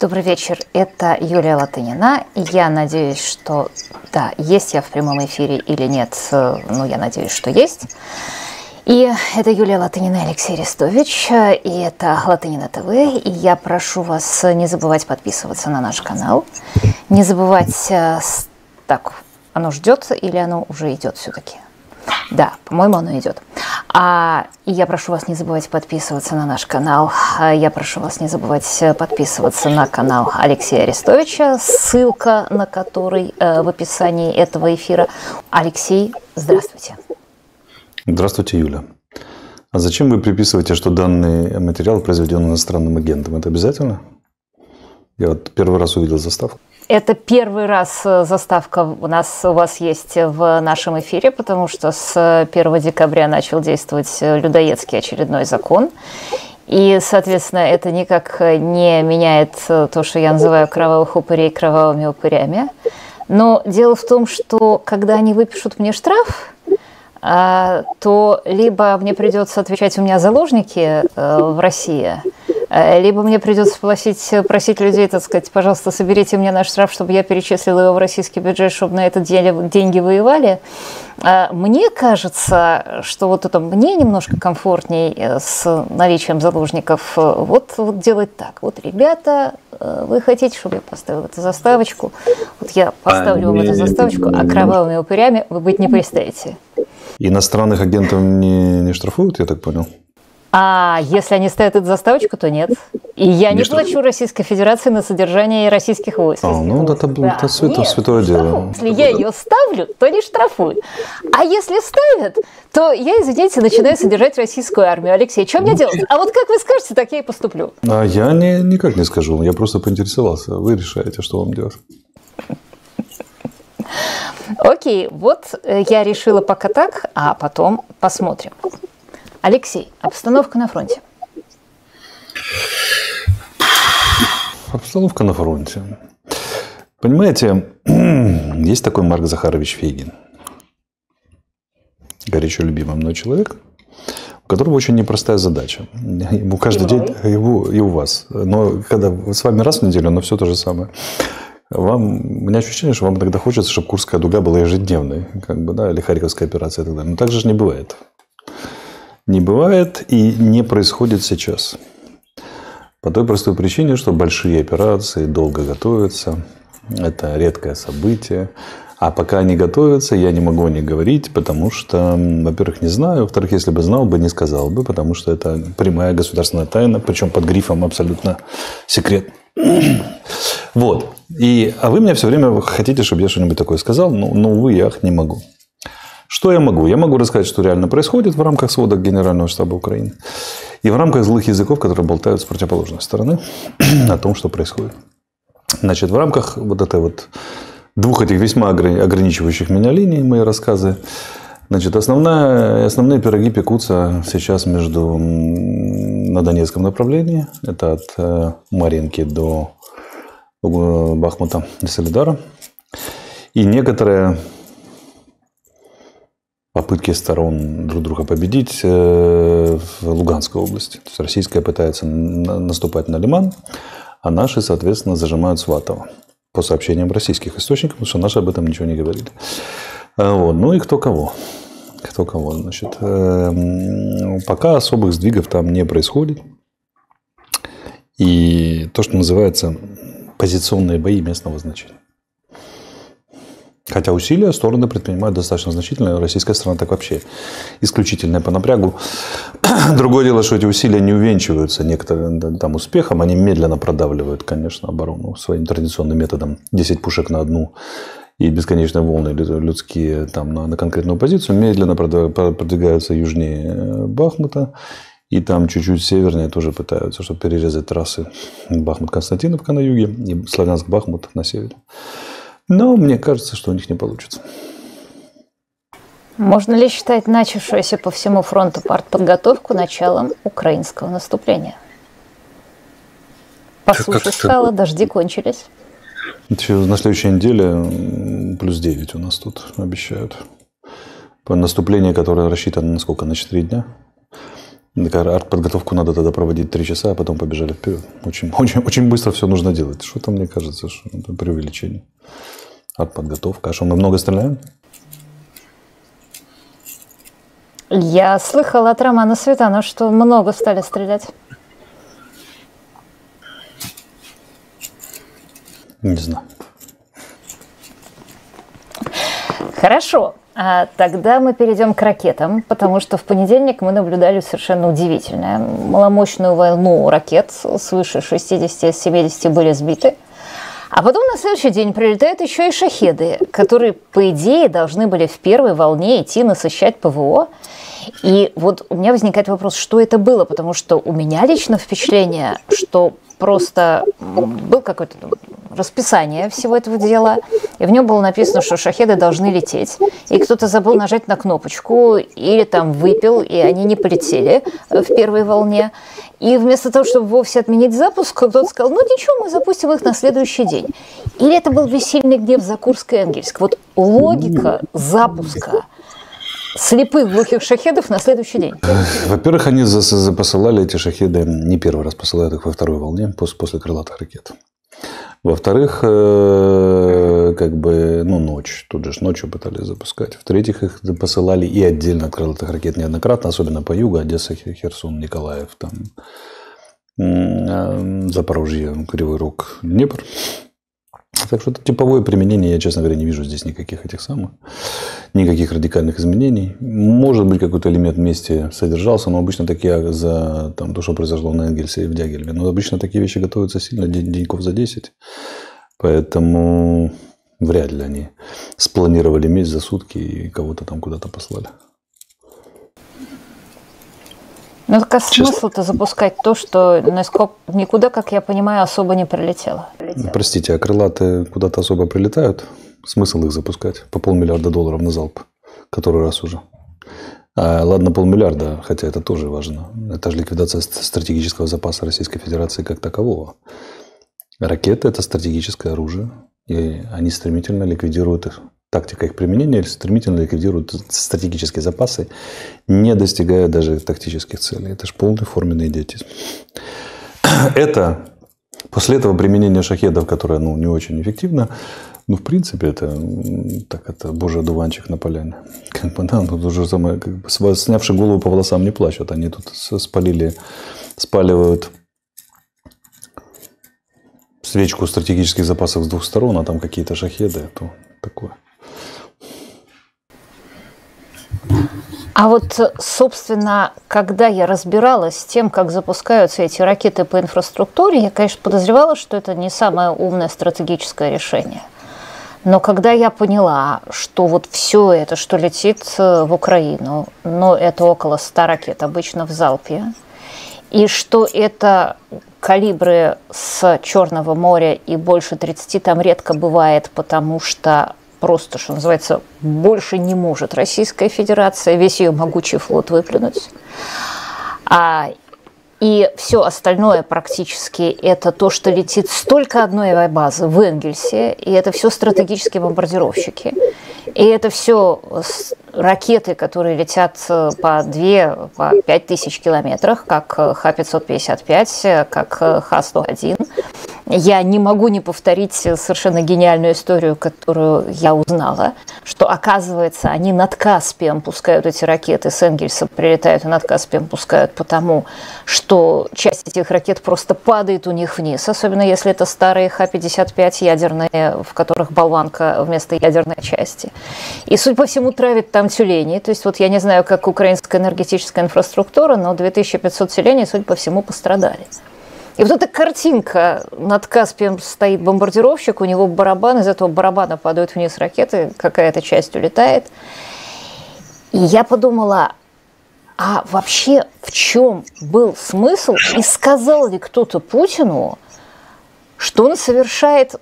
Добрый вечер, это Юлия Латынина. Я надеюсь, что... Да, есть я в прямом эфире или нет, ну, я надеюсь, что есть. И это Юлия Латынина и Алексей Арестович, и это Латынина ТВ. И я прошу вас не забывать подписываться на наш канал, не забывать... Э, так, оно ждет или оно уже идет все-таки? Да, по-моему, оно идет. А я прошу вас не забывать подписываться на наш канал. А я прошу вас не забывать подписываться на канал Алексея Арестовича, ссылка на который э, в описании этого эфира. Алексей, здравствуйте. Здравствуйте, Юля. А зачем вы приписываете, что данный материал произведен иностранным агентом? Это обязательно? Я вот первый раз увидел заставку. Это первый раз э, заставка у нас у вас есть в нашем эфире, потому что с 1 декабря начал действовать людоедский очередной закон. И, соответственно, это никак не меняет то, что я называю кровавых упырей кровавыми упырями. Но дело в том, что когда они выпишут мне штраф, а, то либо мне придется отвечать, у меня заложники э, в России, э, либо мне придется просить, просить людей, так сказать, пожалуйста, соберите мне наш штраф, чтобы я перечислил его в российский бюджет, чтобы на этот день деньги воевали. А, мне кажется, что вот это мне немножко комфортней э, с наличием заложников вот, вот делать так. Вот, ребята, вы хотите, чтобы я поставил эту заставочку? Вот я поставлю а, вам эту заставочку, а кровавыми упырями вы быть не пристаете. Иностранных агентов не, не штрафуют, я так понял? А если они ставят эту заставочку, то нет. И я не, не плачу штраф... Российской Федерации на содержание российских войск. А, ну это, да. это свято, нет, святое дело. Если я ее ставлю, то не штрафуют. А если ставят, то я, извините, начинаю содержать российскую армию. Алексей, что мне делать? А вот как вы скажете, так я и поступлю. А я не, никак не скажу. Я просто поинтересовался. Вы решаете, что вам делать. Окей, вот э, я решила пока так, а потом посмотрим. Алексей, обстановка на фронте. Обстановка на фронте. Понимаете, есть такой Марк Захарович Фейгин. Горячо любимый мной человек, у которого очень непростая задача. Ему каждый день, его, и у вас. Но когда с вами раз в неделю, но все то же самое вам, у меня ощущение, что вам иногда хочется, чтобы Курская дуга была ежедневной, как бы, да, или Харьковская операция и так далее. Но так же не бывает. Не бывает и не происходит сейчас. По той простой причине, что большие операции долго готовятся. Это редкое событие. А пока они готовятся, я не могу них говорить, потому что, во-первых, не знаю, во-вторых, если бы знал бы, не сказал бы, потому что это прямая государственная тайна, причем под грифом абсолютно секрет. Вот. И, а вы мне все время хотите, чтобы я что-нибудь такое сказал, но, но увы, я не могу. Что я могу? Я могу рассказать, что реально происходит в рамках сводок Генерального штаба Украины и в рамках злых языков, которые болтают с противоположной стороны о том, что происходит. Значит, в рамках вот этой вот двух этих весьма ограничивающих меня линий, мои рассказы, Значит, основная, основные пироги пекутся сейчас между, на Донецком направлении. Это от э, Маринки до Бахмута и Солидара. И некоторые попытки сторон друг друга победить э, в Луганской области. То есть российская пытается наступать на Лиман, а наши, соответственно, зажимают Сватово. По сообщениям российских источников, потому что наши об этом ничего не говорили. А, вот. Ну и кто кого. Кто кого. Значит, эм, пока особых сдвигов там не происходит. И то, что называется позиционные бои местного значения. Хотя усилия стороны предпринимают достаточно значительные. Российская страна так вообще исключительная по напрягу. Другое дело, что эти усилия не увенчиваются некоторым там, успехом. Они медленно продавливают, конечно, оборону своим традиционным методом. 10 пушек на одну и бесконечные волны людские там, на, на конкретную позицию. Медленно продвигаются южнее Бахмута. И там чуть-чуть севернее тоже пытаются, чтобы перерезать трассы Бахмут-Константиновка на юге и Славянск-Бахмут на севере. Но мне кажется, что у них не получится. Можно ли считать начавшуюся по всему фронту партподготовку началом украинского наступления? По суше стало, дожди кончились. На следующей неделе плюс 9 у нас тут обещают. Наступление, которое рассчитано на сколько? На 4 дня? Арт-подготовку надо тогда проводить три часа, а потом побежали вперед. Очень, очень, очень быстро все нужно делать. Что-то мне кажется, что это преувеличение. Арт-подготовка. А что, мы много стреляем? Я слыхала от Романа Светана, что много стали стрелять. Не знаю. Хорошо. А тогда мы перейдем к ракетам, потому что в понедельник мы наблюдали совершенно удивительное. Маломощную волну ракет свыше 60-70 были сбиты. А потом на следующий день прилетают еще и шахеды, которые, по идее, должны были в первой волне идти насыщать ПВО. И вот у меня возникает вопрос, что это было, потому что у меня лично впечатление, что просто был какой-то расписание всего этого дела, и в нем было написано, что шахеды должны лететь, и кто-то забыл нажать на кнопочку, или там выпил, и они не полетели в первой волне. И вместо того, чтобы вовсе отменить запуск, кто-то сказал, ну ничего, мы запустим их на следующий день. Или это был бессильный гнев за Курск и Энгельск. Вот логика запуска слепых глухих шахедов на следующий день? Во-первых, они посылали эти шахеды, не первый раз посылают их во второй волне, после, после крылатых ракет. Во-вторых, э, как бы, ну, ночь. Тут же ночью пытались запускать. В-третьих, их посылали и отдельно от крылатых ракет неоднократно, особенно по югу, Одесса, Херсон, Николаев, там, э, Запорожье, Кривой Рог, Днепр. Так что это типовое применение, я, честно говоря, не вижу здесь никаких этих самых, никаких радикальных изменений. Может быть, какой-то элемент вместе содержался, но обычно такие за там, то, что произошло на Энгельсе и в Дягилеве. Но обычно такие вещи готовятся сильно, деньков за 10. Поэтому вряд ли они спланировали месть за сутки и кого-то там куда-то послали. Ну, так а смысл-то запускать то, что насколько, никуда, как я понимаю, особо не прилетело? Простите, а крылатые куда-то особо прилетают? Смысл их запускать? По полмиллиарда долларов на залп. Который раз уже. А, ладно, полмиллиарда, хотя это тоже важно. Это же ликвидация стратегического запаса Российской Федерации как такового. Ракеты – это стратегическое оружие, и они стремительно ликвидируют их тактика их применения стремительно ликвидирует стратегические запасы, не достигая даже тактических целей. Это же полный форменный идиотизм. Это после этого применение шахедов, которое ну, не очень эффективно, ну, в принципе, это так это божий одуванчик на поляне. Как бы, да, тут уже самое, как бы, снявши голову по волосам не плачут. Они тут спалили, спаливают свечку стратегических запасов с двух сторон, а там какие-то шахеды, то такое. А вот, собственно, когда я разбиралась с тем, как запускаются эти ракеты по инфраструктуре, я, конечно, подозревала, что это не самое умное стратегическое решение. Но когда я поняла, что вот все это, что летит э, в Украину, но это около 100 ракет обычно в залпе, и что это калибры с Черного моря и больше 30 там редко бывает, потому что просто, что называется, больше не может Российская Федерация весь ее могучий флот выплюнуть. А, и все остальное практически это то, что летит столько одной авиабазы в Энгельсе, и это все стратегические бомбардировщики. И это все ракеты, которые летят э, по 2, по 5 тысяч километрах, как э, Х-555, э, как Х-101. Я не могу не повторить совершенно гениальную историю, которую я узнала, что, оказывается, они над Каспием пускают эти ракеты, с Энгельса прилетают и над Каспием пускают потому, что часть этих ракет просто падает у них вниз, особенно если это старые Х-55 ядерные, в которых болванка вместо ядерной части. И, судя по всему, травит там тюленей. То есть вот я не знаю, как украинская энергетическая инфраструктура, но 2500 тюленей, судя по всему, пострадали. И вот эта картинка, над Каспием стоит бомбардировщик, у него барабан, из этого барабана падают вниз ракеты, какая-то часть улетает. И я подумала, а вообще в чем был смысл и сказал ли кто-то Путину, что он совершает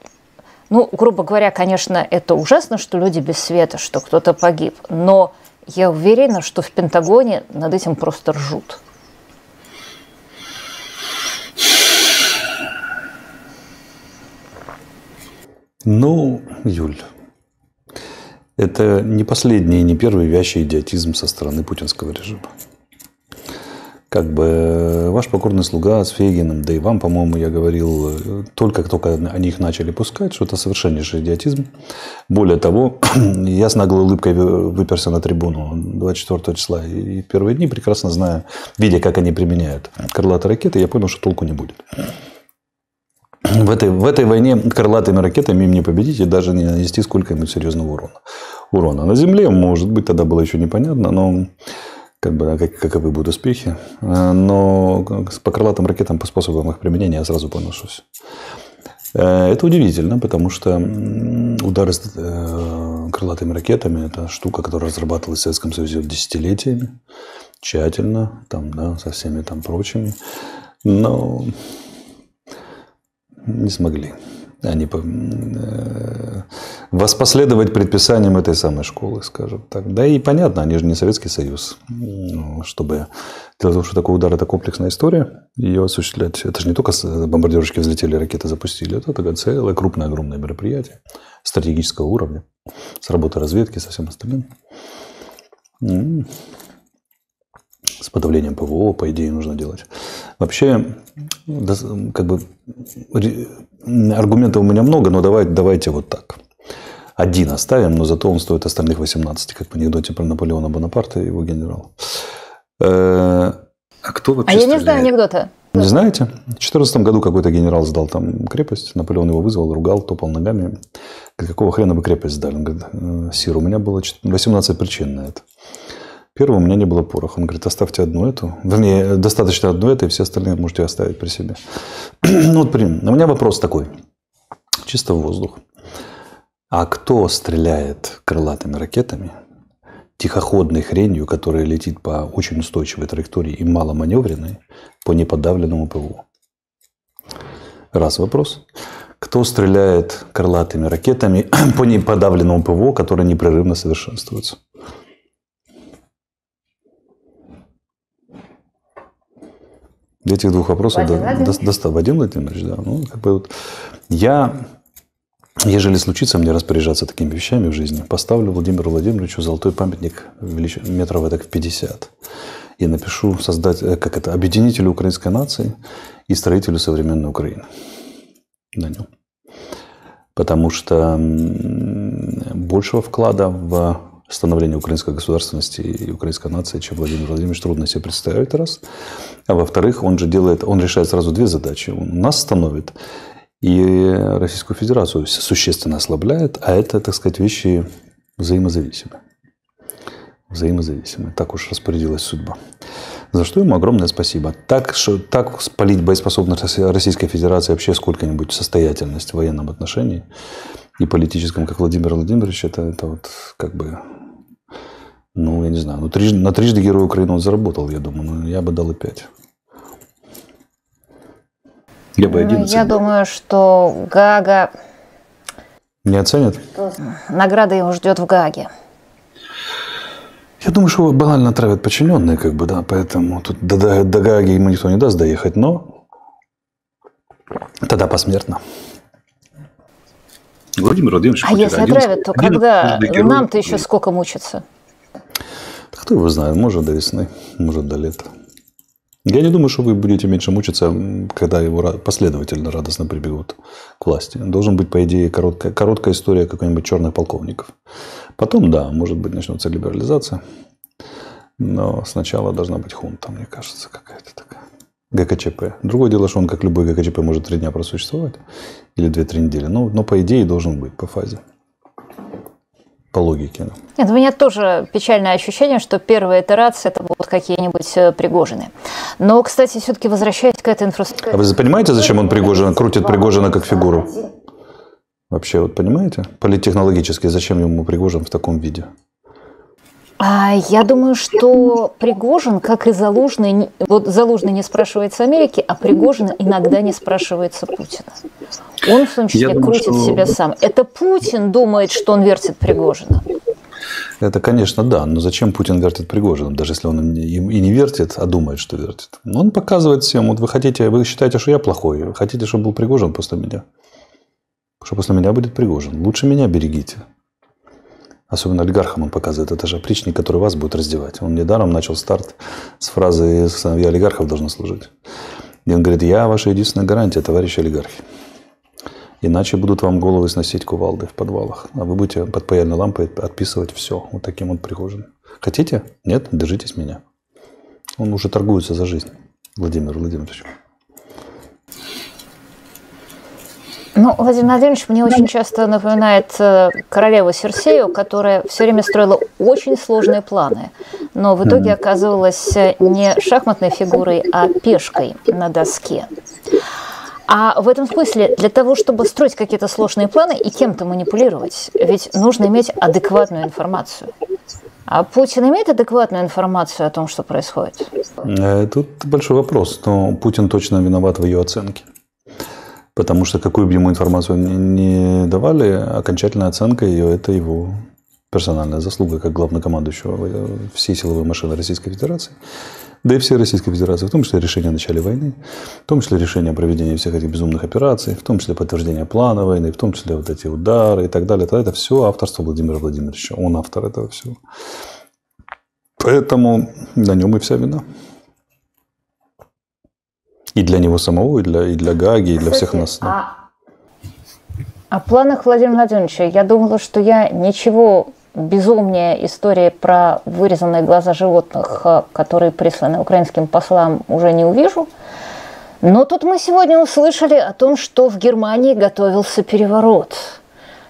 ну, грубо говоря, конечно, это ужасно, что люди без света, что кто-то погиб. Но я уверена, что в Пентагоне над этим просто ржут. Ну, Юль, это не последний и не первый вящий идиотизм со стороны путинского режима. Как бы ваш покорный слуга с Фейгином, да и вам, по-моему, я говорил, только-только они их начали пускать, что это совершеннейший идиотизм. Более того, я с наглой улыбкой выперся на трибуну 24 числа и первые дни, прекрасно зная, видя, как они применяют крылатые ракеты, я понял, что толку не будет. В этой, в этой войне крылатыми ракетами им не победить и даже не нанести сколько-нибудь серьезного урона. Урона на Земле, может быть, тогда было еще непонятно, но как бы, как, каковы будут успехи. Э, но по крылатым ракетам, по способам их применения, я сразу понял, что все. Э, это удивительно, потому что удары с э, крылатыми ракетами – это штука, которая разрабатывалась в Советском Союзе десятилетиями, тщательно, там, да, со всеми там прочими. Но не смогли они э, воспоследовать предписаниям этой самой школы, скажем так. Да и понятно, они же не Советский Союз. Ну, чтобы... Дело в том, что такой удар – это комплексная история. Ее осуществлять… Это же не только бомбардировщики взлетели, ракеты запустили. Это такое целое крупное, огромное мероприятие стратегического уровня. С работой разведки, со всем остальным. С подавлением ПВО, по идее, нужно делать. Вообще, как бы аргументов у меня много, но давайте, давайте вот так. Один оставим, но зато он стоит остальных 18, как в анекдоте про Наполеона Бонапарта и его генерал. Э, а кто вообще А я не знаю анекдота. Не знаете? В 2014 году какой-то генерал сдал там крепость. Наполеон его вызвал, ругал, топал ногами. Говорит, какого хрена вы крепость сдали? Он говорит, «Э, Сир, у меня было 18 причин на это. Первое, у меня не было пороха. Он говорит, оставьте одну эту. Вернее, достаточно одну эту, и все остальные можете оставить при себе. ну, вот, блин, у меня вопрос такой. Чисто в воздух. А кто стреляет крылатыми ракетами, тихоходной хренью, которая летит по очень устойчивой траектории и маломаневренной, по неподавленному ПВО? Раз вопрос. Кто стреляет крылатыми ракетами по неподавленному ПВО, которое непрерывно совершенствуется? Этих двух вопросов Вадим до, достал Вадим Владимирович, да. Ну, как бы вот я, ежели случится мне распоряжаться такими вещами в жизни, поставлю Владимиру Владимировичу золотой памятник велич... метров так в 50 и напишу создать, э, как это, объединителю украинской нации и строителю современной Украины на нем. Потому что большего вклада в становления украинской государственности и украинской нации, чем Владимир Владимирович, трудно себе представить, раз. А во-вторых, он же делает, он решает сразу две задачи. Он нас становит и Российскую Федерацию существенно ослабляет, а это, так сказать, вещи взаимозависимые. Взаимозависимые. Так уж распорядилась судьба. За что ему огромное спасибо. Так, что, так спалить боеспособность Российской Федерации вообще сколько-нибудь состоятельность в военном отношении и политическом, как Владимир Владимирович, это, это вот как бы ну, я не знаю. Ну, трижды, на трижды Герой Украины он заработал, я думаю. Но я бы дал и пять. Я бы 11. Ну, я думаю, что Гага... Не оценят? Награда его ждет в Гаге. Я думаю, что его банально травят подчиненные, как бы, да, поэтому тут до, до, до Гаги ему никто не даст доехать, но тогда посмертно. Владимир Владимирович А если отравят, то когда? Нам-то еще сколько мучиться? Кто его знает, может до весны, может до лета. Я не думаю, что вы будете меньше мучиться, когда его последовательно радостно прибегут к власти. Должен быть, по идее, короткая, короткая история какой-нибудь черных полковников. Потом, да, может быть, начнется либерализация. Но сначала должна быть хунта, мне кажется, какая-то такая. ГКЧП. Другое дело, что он, как любой ГКЧП, может три дня просуществовать. Или две-три недели. Но, но по идее должен быть по фазе по логике. Нет, у меня тоже печальное ощущение, что первая итерация это будут какие-нибудь э, Пригожины. Но, кстати, все-таки возвращаясь к этой инфраструктуре... А вы понимаете, зачем он Пригожина, крутит Пригожина как фигуру? Вообще, вот понимаете? Политтехнологически, зачем ему Пригожин в таком виде? А, я думаю, что Пригожин, как и Залужный, вот Залужный не спрашивается Америки, а Пригожин иногда не спрашивается Путина. Он в том числе я крутит думаю, что... себя сам. Это Путин думает, что он вертит Пригожина. Это, конечно, да. Но зачем Путин вертит Пригожиным, даже если он и не вертит, а думает, что вертит? Он показывает всем, вот вы хотите, вы считаете, что я плохой, вы хотите, чтобы был Пригожин после меня. Потому что после меня будет Пригожин. Лучше меня берегите. Особенно олигархам он показывает. Это же опричник, который вас будет раздевать. Он недаром начал старт с фразы «Я олигархов должен служить». И он говорит, я ваша единственная гарантия, товарищ олигархи. Иначе будут вам головы сносить кувалды в подвалах. А вы будете под паяльной лампой отписывать все вот таким вот прихожим. Хотите? Нет? Держитесь меня. Он уже торгуется за жизнь. Владимир Владимирович. Ну, Владимир Владимирович мне очень часто напоминает э, королеву Серсею, которая все время строила очень сложные планы, но в итоге оказывалась не шахматной фигурой, а пешкой на доске. А в этом смысле для того, чтобы строить какие-то сложные планы и кем-то манипулировать, ведь нужно иметь адекватную информацию. А Путин имеет адекватную информацию о том, что происходит? Э, тут большой вопрос, но Путин точно виноват в ее оценке. Потому что какую бы ему информацию не давали, окончательная оценка ее – это его персональная заслуга как главнокомандующего всей силовой машины Российской Федерации. Да и всей Российской Федерации, в том числе решение о начале войны, в том числе решение о проведении всех этих безумных операций, в том числе подтверждение плана войны, в том числе вот эти удары и так далее. Это все авторство Владимира Владимировича. Он автор этого всего. Поэтому на нем и вся вина. И для него самого, и для, и для Гаги, и для Кстати, всех нас. Да. А... О планах Владимира Владимировича я думала, что я ничего безумнее истории про вырезанные глаза животных, э, которые присланы украинским послам, уже не увижу. Но тут мы сегодня услышали о том, что в Германии готовился переворот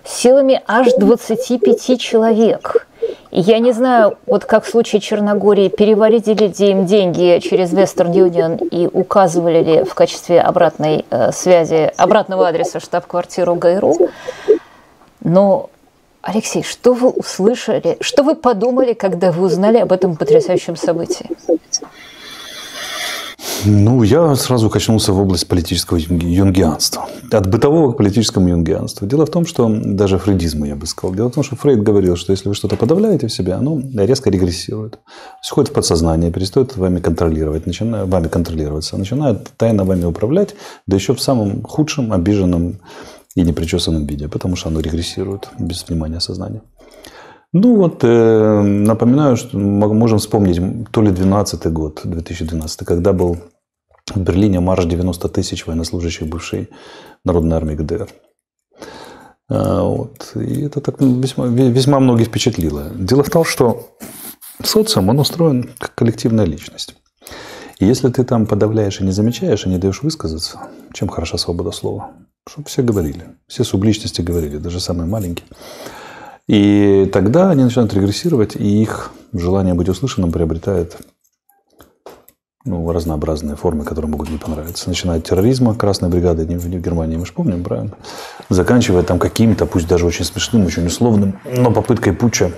силами аж 25 человек. Я не знаю, вот как в случае Черногории, переводили ли им деньги через Western Union и указывали ли в качестве обратной э, связи, обратного адреса штаб-квартиру ГайРу. Но, Алексей, что вы услышали, что вы подумали, когда вы узнали об этом потрясающем событии? Ну, я сразу качнулся в область политического юнгианства. От бытового к политическому юнгианству. Дело в том, что даже фрейдизму, я бы сказал. Дело в том, что Фрейд говорил, что если вы что-то подавляете в себе, оно резко регрессирует. Входит в подсознание, перестает вами контролировать, начинает вами контролироваться, начинает тайно вами управлять, да еще в самом худшем, обиженном и непричесанном виде, потому что оно регрессирует без внимания сознания. Ну вот, э, напоминаю, что мы можем вспомнить то ли 12 год, 2012, когда был в Берлине марш 90 тысяч военнослужащих бывшей Народной армии ГДР. Э, вот. И это так весьма, весьма многих впечатлило. Дело в том, что социум, он устроен как коллективная личность. И если ты там подавляешь и не замечаешь, и не даешь высказаться, чем хороша свобода слова? Чтобы все говорили. Все субличности говорили, даже самые маленькие. И тогда они начинают регрессировать, и их желание быть услышанным приобретает ну, разнообразные формы, которые могут не понравиться. Начиная от терроризма, Красной бригады в Германии, мы же помним, правильно? Заканчивая там каким-то, пусть даже очень смешным, очень условным, но попыткой путча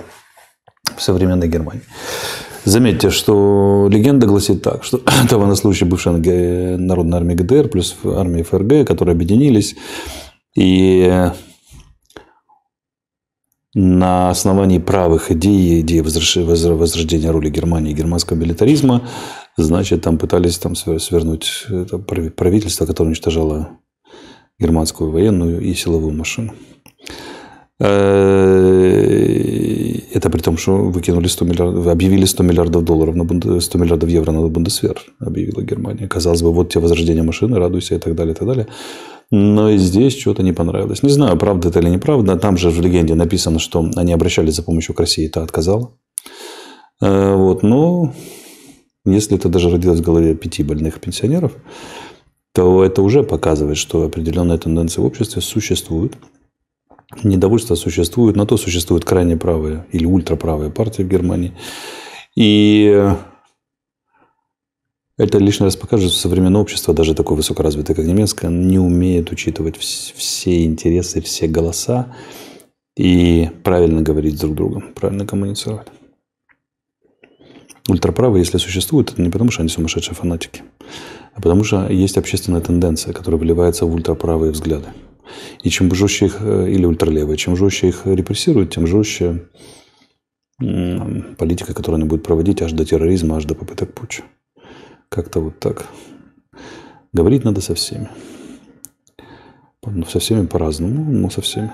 в современной Германии. Заметьте, что легенда гласит так, что это военнослужащие бывшей Народной армии ГДР плюс армии ФРГ, которые объединились и на основании правых идей, идей возрождения роли Германии и германского милитаризма, значит, там пытались там свернуть правительство, которое уничтожало германскую военную и силовую машину. Э, это при том, что выкинули 100 миллиардов, объявили 100 миллиардов долларов, на 100 миллиардов евро на Бундесвер, объявила Германия. Казалось бы, вот тебе возрождение машины, радуйся и так далее, и так далее. Но и здесь что-то не понравилось. Не знаю, правда это или неправда. Там же в легенде написано, что они обращались за помощью к России, та отказала. Э, вот. Но если это даже родилось в голове пяти больных пенсионеров, то это уже показывает, что определенная тенденция в обществе существует. Недовольство существует, на то существуют крайне правые или ультраправые партии в Германии. И это лишний раз покажет, что современное общество, даже такое высокоразвитое, как немецкое, не умеет учитывать все интересы, все голоса и правильно говорить друг с другом, правильно коммуницировать. Ультраправые, если существуют, это не потому, что они сумасшедшие фанатики, а потому что есть общественная тенденция, которая вливается в ультраправые взгляды. И чем жестче их, э, или ультралевые, чем жестче их репрессируют, тем жестче политика, которую они будут проводить аж до терроризма, аж до попыток путча. Как-то вот так. Говорить надо со всеми. Ну, со всеми по-разному, но со всеми.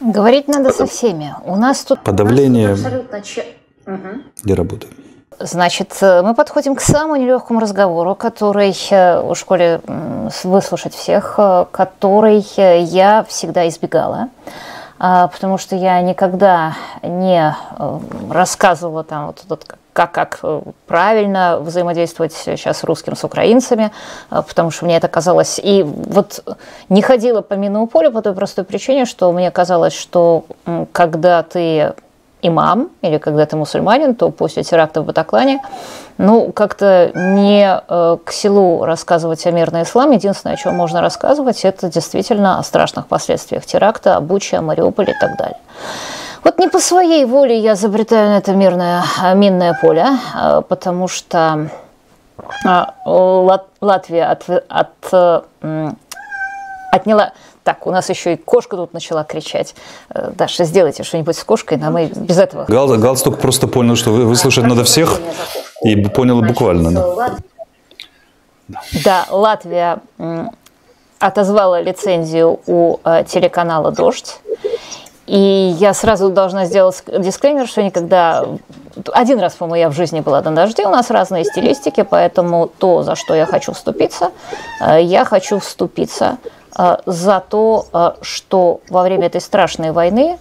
Говорить надо со всеми. У нас тут... Подавление... абсолютно... Где работаем? Значит, э, мы подходим к самому нелегкому разговору, который э, в школе выслушать всех, э, который я всегда избегала, потому что я никогда не рассказывала там вот, вот как, как правильно взаимодействовать сейчас русским, с украинцами, потому что мне это казалось... И вот не ходила по минному полю по той простой причине, что мне казалось, что когда ты имам или когда ты мусульманин, то после теракта в Батаклане, ну, как-то не э, к селу рассказывать о мирном исламе. Единственное, о чем можно рассказывать, это действительно о страшных последствиях теракта, о Буче, о Мариуполе и так далее. Вот не по своей воле я изобретаю на это мирное э, минное поле, э, потому что Латвия от, от, отняла так, у нас еще и кошка тут начала кричать. Э, Даша, сделайте что-нибудь с кошкой, нам и без этого. Гал, галстук просто понял, что вы, выслушать надо всех, и понял буквально. Да, да Латвия отозвала лицензию у э, телеканала «Дождь». И я сразу должна сделать дисклеймер, что никогда... Один раз, по-моему, я в жизни была на дожде, у нас разные стилистики, поэтому то, за что я хочу вступиться, э, я хочу вступиться за то, э, что во время этой страшной войны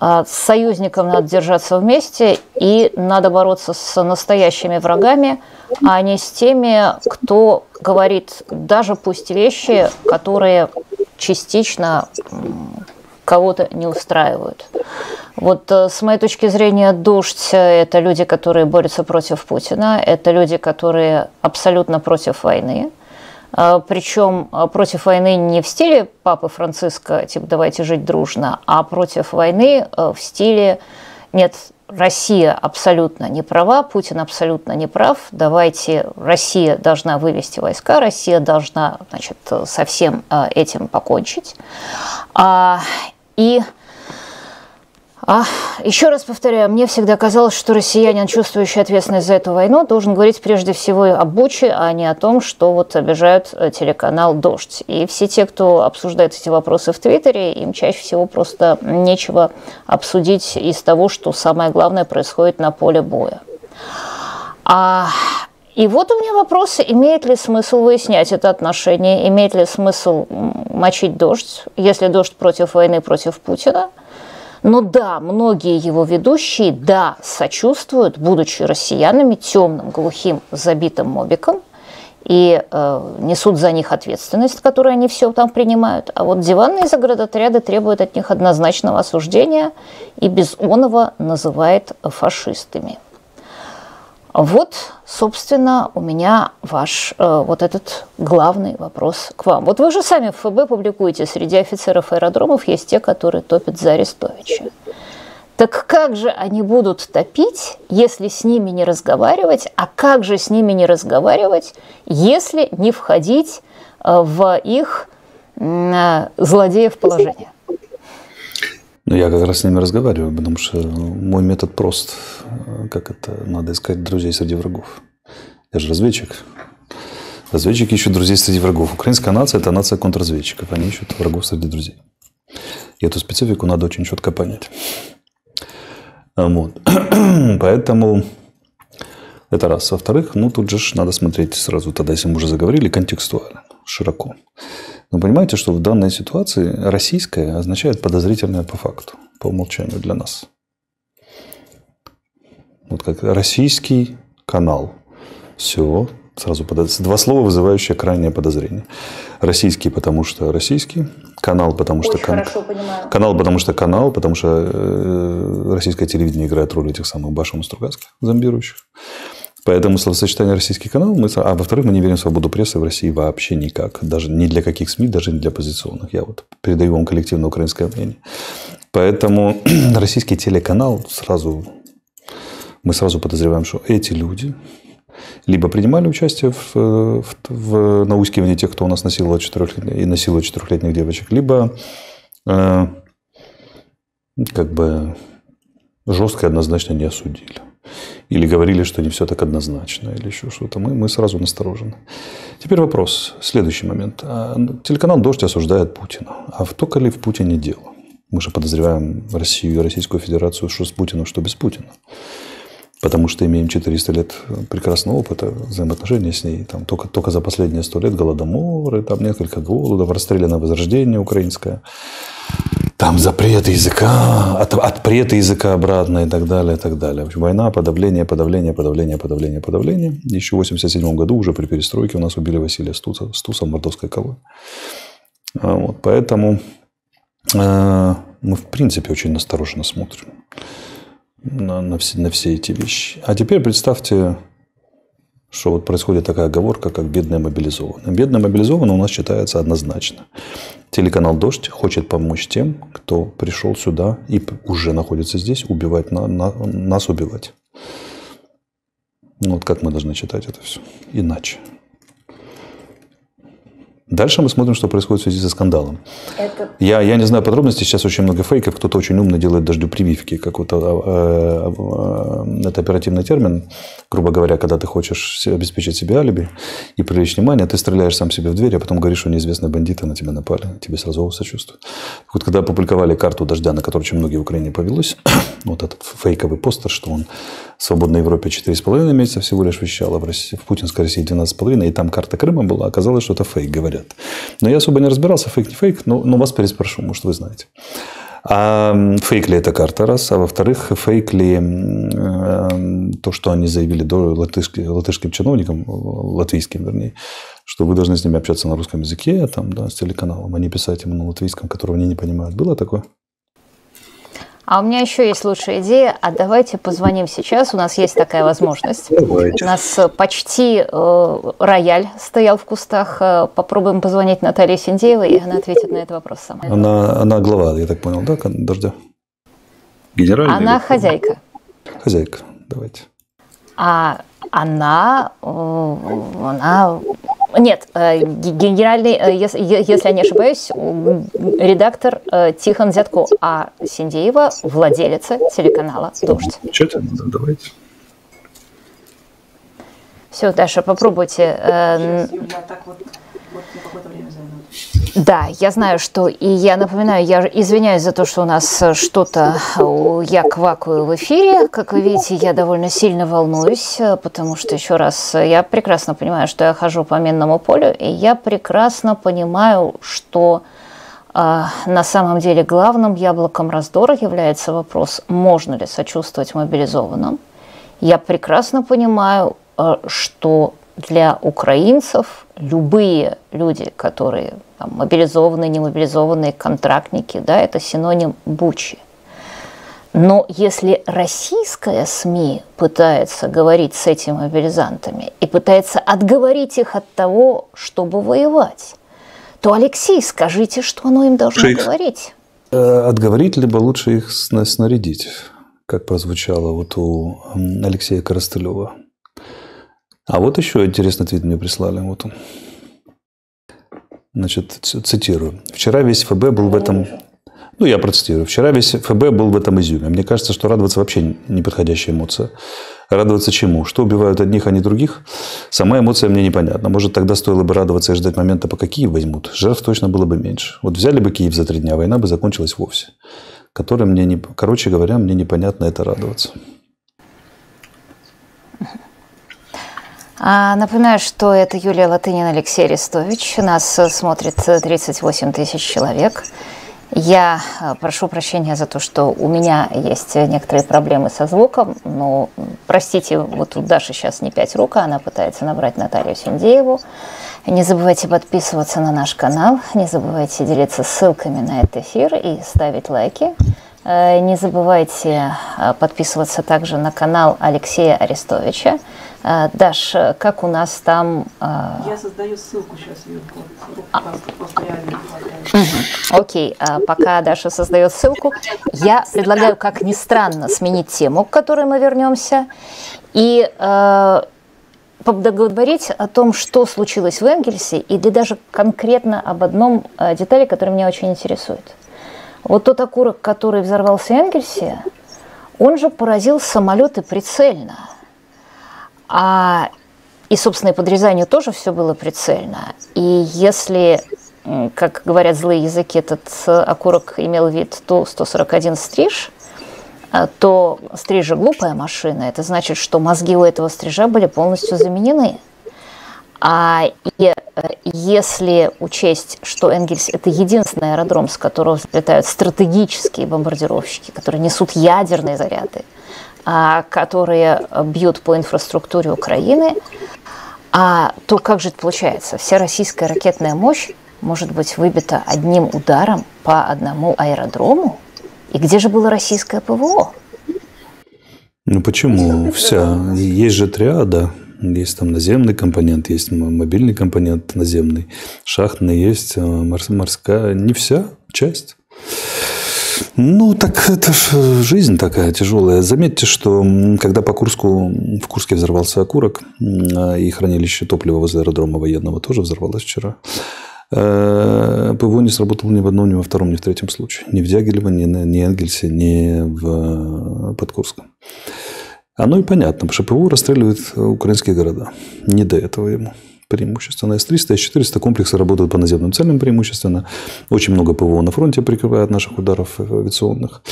э, с союзником надо держаться вместе и надо бороться с настоящими врагами, а не с теми, кто говорит даже пусть вещи, которые частично кого-то не устраивают. Вот с моей точки зрения, дождь – это люди, которые борются против Путина, это люди, которые абсолютно против войны, Причем а, против войны не в стиле папы Франциска, типа давайте жить дружно, а против войны а, в стиле нет, Россия абсолютно не права, Путин абсолютно не прав, давайте, Россия должна вывести войска, Россия должна значит, со всем этим покончить. И а, еще раз повторяю, мне всегда казалось, что россиянин, чувствующий ответственность за эту войну, должен говорить прежде всего о Буче, а не о том, что вот обижают э, телеканал «Дождь». И все те, кто обсуждает эти вопросы в Твиттере, им чаще всего просто нечего обсудить из того, что самое главное происходит на поле боя. А и вот у меня вопрос, имеет ли смысл выяснять это отношение, имеет ли смысл мочить дождь, если дождь против войны, против Путина – но да, многие его ведущие, да, сочувствуют, будучи россиянами, темным, глухим, забитым мобиком, и э, несут за них ответственность, которую они все там принимают. А вот диванные заградотряды требуют от них однозначного осуждения и без оного называет фашистами. Вот, собственно, у меня ваш э, вот этот главный вопрос к вам. Вот вы же сами в ФБ публикуете, среди офицеров аэродромов есть те, которые топят за Арестовича. Так как же они будут топить, если с ними не разговаривать? А как же с ними не разговаривать, если не входить э, в их э, злодеев положение? Ну, я как раз с ними разговариваю, потому что мой метод прост. Как это? Надо искать друзей среди врагов. Я же разведчик. Разведчики ищут друзей среди врагов. Украинская нация – это нация контрразведчиков. Они ищут врагов среди друзей. И эту специфику надо очень четко понять. Вот. Поэтому это раз. Во-вторых, ну тут же надо смотреть сразу, тогда, если мы уже заговорили, контекстуально, широко. Но понимаете, что в данной ситуации российское означает подозрительное по факту, по умолчанию для нас. Вот как российский канал. Все, сразу под... два слова, вызывающие крайнее подозрение. Российский, потому что российский, канал, потому что кан... канал, потому что канал, потому что э, российское телевидение играет роль этих самых Башем и Стругацких, зомбирующих. Поэтому словосочетание «российский канал», мы, а во-вторых, мы не верим в свободу прессы в России вообще никак. Даже ни для каких СМИ, даже не для оппозиционных. Я вот передаю вам коллективное украинское мнение. Поэтому российский телеканал сразу, мы сразу подозреваем, что эти люди либо принимали участие в, в, в наускивании тех, кто у нас насиловал четырехлетних и насилует четырехлетних девочек, либо э, как бы жестко и однозначно не осудили. Или говорили, что не все так однозначно, или еще что-то. Мы, мы сразу насторожены. Теперь вопрос, следующий момент. А, телеканал «Дождь» осуждает Путина. А в только ли в Путине дело? Мы же подозреваем Россию и Российскую Федерацию, что с Путиным, что без Путина. Потому что имеем 400 лет прекрасного опыта взаимоотношений с ней. Там только, только за последние 100 лет голодоморы, там несколько голодов, расстреляно возрождение украинское. Там запреты языка, от, отпреты языка обратно и так далее, и так далее. В общем, война, подавление, подавление, подавление, подавление, подавление. Еще в 87 году уже при перестройке у нас убили Василия Стуса, Стуса Мордовской колонии. А вот, поэтому э, мы, в принципе, очень осторожно смотрим на, на, все, на все эти вещи. А теперь представьте, что вот происходит такая оговорка, как бедная мобилизованная. Бедная мобилизованная у нас считается однозначно. Телеканал «Дождь» хочет помочь тем, кто пришел сюда и уже находится здесь, убивать на, на, нас убивать. Ну вот как мы должны читать это все? Иначе. Дальше мы смотрим, что происходит в связи со скандалом. Это... Я, я не знаю подробностей, сейчас очень много фейков, кто-то очень умно делает дождю прививки, как вот, э, э, это оперативный термин, грубо говоря, когда ты хочешь обеспечить себе алиби и привлечь внимание, ты стреляешь сам себе в дверь, а потом говоришь, что неизвестные бандиты на тебя напали, тебе сразу сочувствуют. Вот когда опубликовали карту дождя, на которую очень многие в Украине повелось, вот этот фейковый постер, что он в свободной Европе 4,5 месяца всего лишь вещал, а в, России, в путинской России 12,5, и там карта Крыма была, оказалось, что это фейк, говорят. Но я особо не разбирался, фейк не фейк, но, но вас переспрошу, может, вы знаете. А фейк ли эта карта, раз. А во-вторых, фейк ли э, то, что они заявили до латышским, латышским чиновникам, латвийским, вернее, что вы должны с ними общаться на русском языке, там, да, с телеканалом, а не писать им на латвийском, которого они не понимают. Было такое? А у меня еще есть лучшая идея. А давайте позвоним сейчас. У нас есть такая возможность. Давайте. У нас э, почти э, рояль стоял в кустах. Э, попробуем позвонить Наталье Синдеевой, и она ответит на этот вопрос сама. Она, она глава, я так понял, да, дождя? Генеральная? Она хозяйка. Хозяйка, давайте. А она, э, она нет, э, генеральный, э, если, если я не ошибаюсь, редактор Тихон Зятко, а Синдеева владелица телеканала «Дождь». Что-то, давайте. Все, Даша, попробуйте. Сейчас, Юля, так вот, вот какое-то время. Да, я знаю, что, и я напоминаю, я извиняюсь за то, что у нас что-то, я квакаю в эфире, как вы видите, я довольно сильно волнуюсь, потому что, еще раз, я прекрасно понимаю, что я хожу по минному полю, и я прекрасно понимаю, что э, на самом деле главным яблоком раздора является вопрос, можно ли сочувствовать мобилизованным. Я прекрасно понимаю, э, что для украинцев любые люди, которые там, мобилизованные, немобилизованные, контрактники, да, это синоним Бучи. Но если российская СМИ пытается говорить с этими мобилизантами и пытается отговорить их от того, чтобы воевать, то, Алексей, скажите, что оно им должно Шейх. говорить? Э, отговорить, либо лучше их снарядить, как прозвучало вот у Алексея Коростылева. А вот еще интересный твит мне прислали. Вот он. Значит, цитирую. Вчера весь ФБ был в этом... Ну, я процитирую. Вчера весь ФБ был в этом изюме. Мне кажется, что радоваться вообще неподходящая эмоция. Радоваться чему? Что убивают одних, а не других? Сама эмоция мне непонятна. Может, тогда стоило бы радоваться и ждать момента, пока Киев возьмут. Жертв точно было бы меньше. Вот взяли бы Киев за три дня, война бы закончилась вовсе. Который мне не... Короче говоря, мне непонятно это радоваться. Напоминаю, что это Юлия Латынин, Алексей Арестович. Нас э, смотрит 38 тысяч человек. Я э, прошу прощения за то, что у меня есть некоторые проблемы со звуком, но простите, вот у Даши сейчас не пять рук, а она пытается набрать Наталью Синдееву. Не забывайте подписываться на наш канал, не забывайте делиться ссылками на этот эфир и ставить лайки. Э, не забывайте подписываться также на канал Алексея Арестовича. Э, Даш, как у нас там... Э, Я создаю ссылку сейчас, а. Окей, а пока Даша создает ссылку, я предлагаю, как ни странно, сменить тему, к которой мы вернемся, и э, поговорить о том, что случилось в Энгельсе, или даже конкретно об одном детали, который меня очень интересует. Вот тот окурок, который взорвался в Энгельсе, он же поразил самолеты прицельно – а, и, собственно, и подрезанию тоже все было прицельно. И если как говорят злые языки, этот окурок имел вид Ту-141 стриж, то стрижа глупая машина. Это значит, что мозги у этого стрижа были полностью заменены. А и если учесть, что Энгельс – это единственный аэродром, с которого взлетают стратегические бомбардировщики, которые несут ядерные заряды, а, которые бьют по инфраструктуре Украины, а то как же это получается? Вся российская ракетная мощь может быть выбита одним ударом по одному аэродрому? И где же было российское ПВО? Ну почему? Вся. Есть же триада. Есть там наземный компонент, есть мобильный компонент наземный, шахтный есть, э, морская. Не вся часть. Ну, так это же жизнь такая тяжелая. Заметьте, что когда по Курску, в Курске взорвался окурок, а, и хранилище топлива возле аэродрома военного тоже взорвалось вчера, э, ПВО не сработало ни в одном, ни во втором, ни в третьем случае. Ни в Дягилево, ни, ни Энгельсе, ни в Подкурском. Оно и понятно, потому что ПВО расстреливает украинские города. Не до этого ему преимущественно. С-300, С-400 комплексы работают по наземным целям преимущественно. Очень много ПВО на фронте прикрывает наших ударов авиационных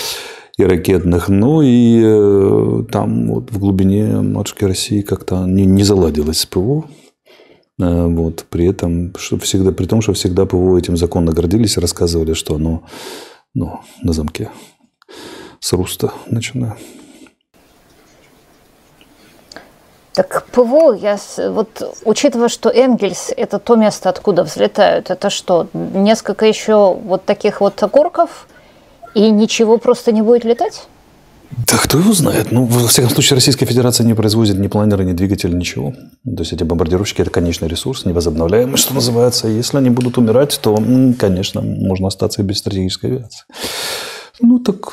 и ракетных. Ну и э, там вот в глубине матушки России как-то не, не заладилось с ПВО. Э, вот, при этом, что всегда, при том, что всегда ПВО этим законно гордились и рассказывали, что оно ну, на замке с руста начиная. Так ПВО, я, вот, учитывая, что Энгельс – это то место, откуда взлетают, это что, несколько еще вот таких вот окурков, и ничего просто не будет летать? Да кто его знает. Ну, во всяком случае, Российская Федерация не производит ни планеры, ни двигатели, ничего. То есть эти бомбардировщики – это конечный ресурс, невозобновляемый, что называется. Если они будут умирать, то, конечно, можно остаться и без стратегической авиации. Ну, так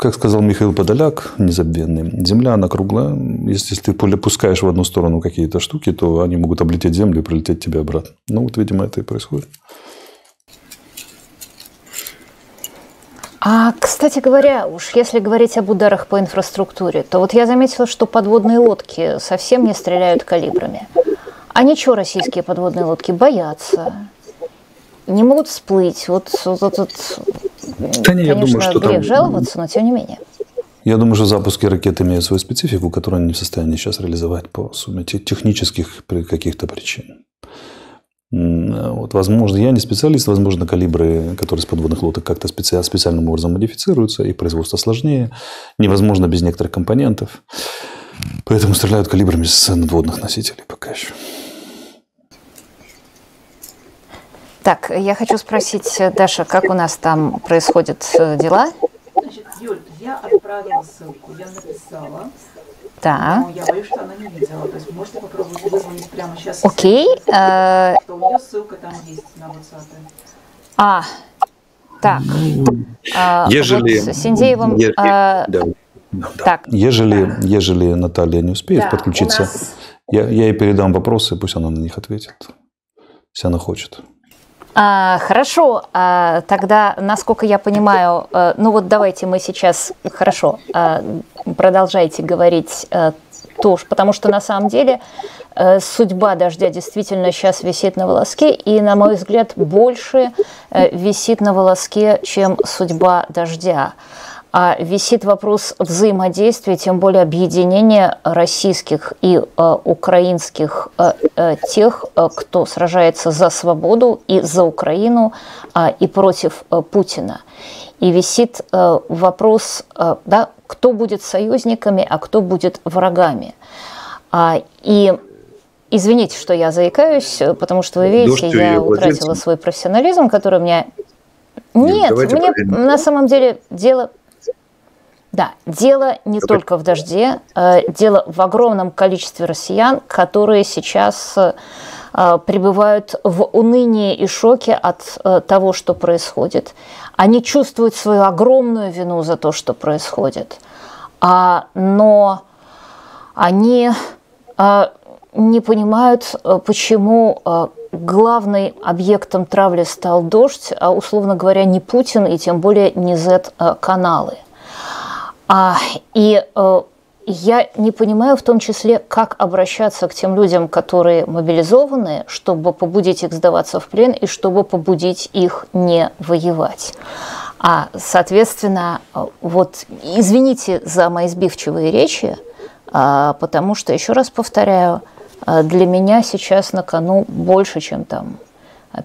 как сказал Михаил Подоляк, незабвенный, Земля, она круглая. Если, если ты пускаешь в одну сторону какие-то штуки, то они могут облететь Землю и прилететь тебе обратно. Ну, вот, видимо, это и происходит. А, кстати говоря, уж если говорить об ударах по инфраструктуре, то вот я заметила, что подводные лодки совсем не стреляют калибрами. А ничего российские подводные лодки боятся не могут всплыть. Вот, вот, вот, вот да не, конечно, я думаю, что грех там... жаловаться, но тем не менее. Я думаю, что запуски ракет имеют свою специфику, которую они не в состоянии сейчас реализовать по сумме технических каких-то причин. Вот, возможно, я не специалист, возможно, калибры, которые с подводных лодок как-то специ... специальным образом модифицируются, и производство сложнее, невозможно без некоторых компонентов. Поэтому стреляют калибрами с надводных носителей пока еще. Так, я хочу спросить, Даша, как у нас там происходят э, дела? Значит, Юль, я отправила ссылку, я написала. Да. Но я боюсь, что она не видела. То есть можете попробовать вызвонить прямо сейчас. Окей. Okay. Э, у нее ссылка там есть на WhatsApp. А, так. А, ежели... Вот с Синдеевым... Ежели... А... Да. Так. Ежели, ежели Наталья не успеет да, подключиться, нас... я, я ей передам вопросы, пусть она на них ответит, если она хочет. А, хорошо, а, тогда, насколько я понимаю, а, ну вот давайте мы сейчас, хорошо, а, продолжайте говорить а, тоже, потому что на самом деле а, судьба дождя действительно сейчас висит на волоске, и, на мой взгляд, больше а, висит на волоске, чем судьба дождя а висит вопрос взаимодействия, тем более объединения российских и э, украинских э, э, тех, э, кто сражается за свободу и за Украину э, и против э, Путина. И висит э, вопрос, э, да, кто будет союзниками, а кто будет врагами. А, и извините, что я заикаюсь, потому что вы видите, Дождь я утратила свой профессионализм, который у меня нет, Нет мне проверим. на самом деле дело да, дело не Давай. только в дожде, э, дело в огромном количестве россиян, которые сейчас э, пребывают в унынии и шоке от э, того, что происходит. Они чувствуют свою огромную вину за то, что происходит, а, но они не понимают, почему главным объектом травли стал дождь, а, условно говоря, не Путин и тем более не Z-каналы – а, и э, я не понимаю в том числе, как обращаться к тем людям, которые мобилизованы, чтобы побудить их сдаваться в плен и чтобы побудить их не воевать. А, соответственно, вот извините за мои сбивчивые речи, а, потому что, еще раз повторяю, а, для меня сейчас на кону больше, чем там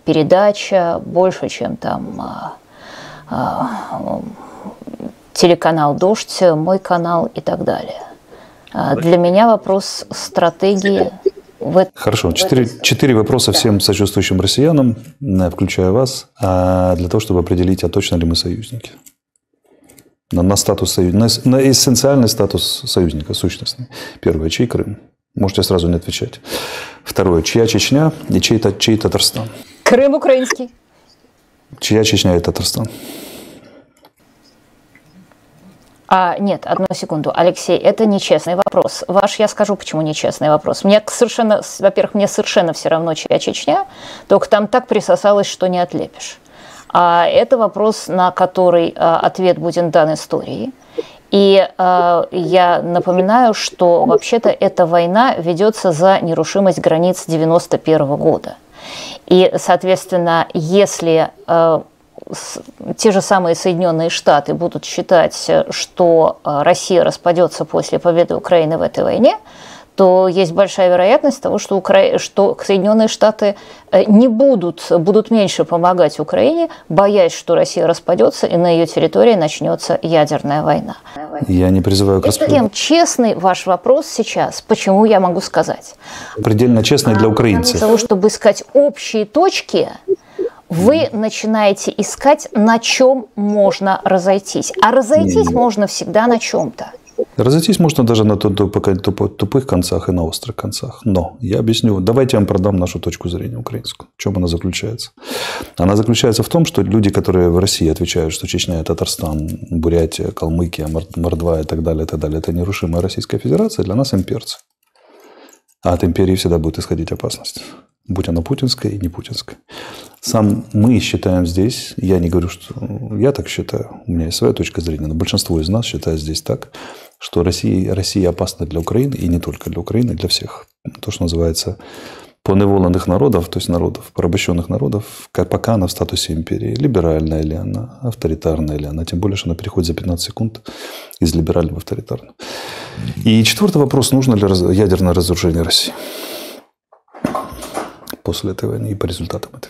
передача, больше, чем там телеканал «Дождь», мой канал и так далее. А, для меня вопрос стратегии в Хорошо, четыре, четыре вопроса всем сочувствующим россиянам, э, включая вас, а, для того, чтобы определить, а точно ли мы союзники. На, на статус союзника, на, на эссенциальный статус союзника, сущностный. Первое, чей Крым? Можете сразу не отвечать. Второе, чья Чечня и чей, чей Татарстан? Крым украинский. Чья Чечня и Татарстан? А, нет, одну секунду, Алексей, это нечестный вопрос. Ваш, я скажу, почему нечестный вопрос. Мне совершенно, во-первых, мне совершенно все равно, чья Чечня, только там так присосалось, что не отлепишь. А это вопрос, на который а, ответ будет дан историей. И э, я напоминаю, что вообще-то эта война ведется за нерушимость границ 91 года. И, соответственно, если э, те же самые Соединенные Штаты будут считать, что э, Россия распадется после победы Украины в этой войне, то есть большая вероятность того, что, Укра... что Соединенные Штаты э, не будут, будут меньше помогать Украине, боясь, что Россия распадется и на ее территории начнется ядерная война. Я не призываю к распаду. честный ваш вопрос сейчас, почему я могу сказать? Предельно честный для украинцев. Для того, чтобы искать общие точки, вы начинаете искать, на чем можно разойтись. А разойтись можно всегда на чем-то. Разойтись можно даже на тупых концах и на острых концах. Но я объясню. Давайте я вам продам нашу точку зрения украинскую. В чем она заключается? Она заключается в том, что люди, которые в России отвечают, что Чечня, Татарстан, Бурятия, Калмыкия, Мордва и так далее, и так далее, это нерушимая Российская Федерация, для нас имперцы. А от империи всегда будет исходить опасность будь она путинская и не путинская. Сам мы считаем здесь, я не говорю, что я так считаю, у меня есть своя точка зрения, но большинство из нас считает здесь так, что Россия, Россия опасна для Украины, и не только для Украины, для всех. То, что называется поневоленных народов, то есть народов, порабощенных народов, пока она в статусе империи. Либеральная ли она, авторитарная ли она. Тем более, что она переходит за 15 секунд из либерального в авторитарную. И четвертый вопрос, нужно ли ядерное разоружение России после войны и по результатам войны.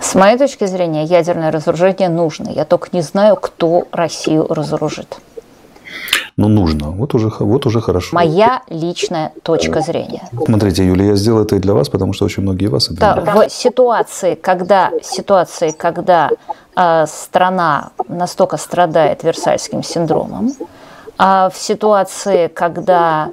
С моей точки зрения, ядерное разоружение нужно. Я только не знаю, кто Россию разоружит. Ну, нужно. Вот уже, вот уже хорошо. Моя личная точка зрения. Смотрите, Юлия, я сделал это и для вас, потому что очень многие вас обвиняют. Да, в ситуации, когда, ситуации, когда э, страна настолько страдает Версальским синдромом, а в ситуации, когда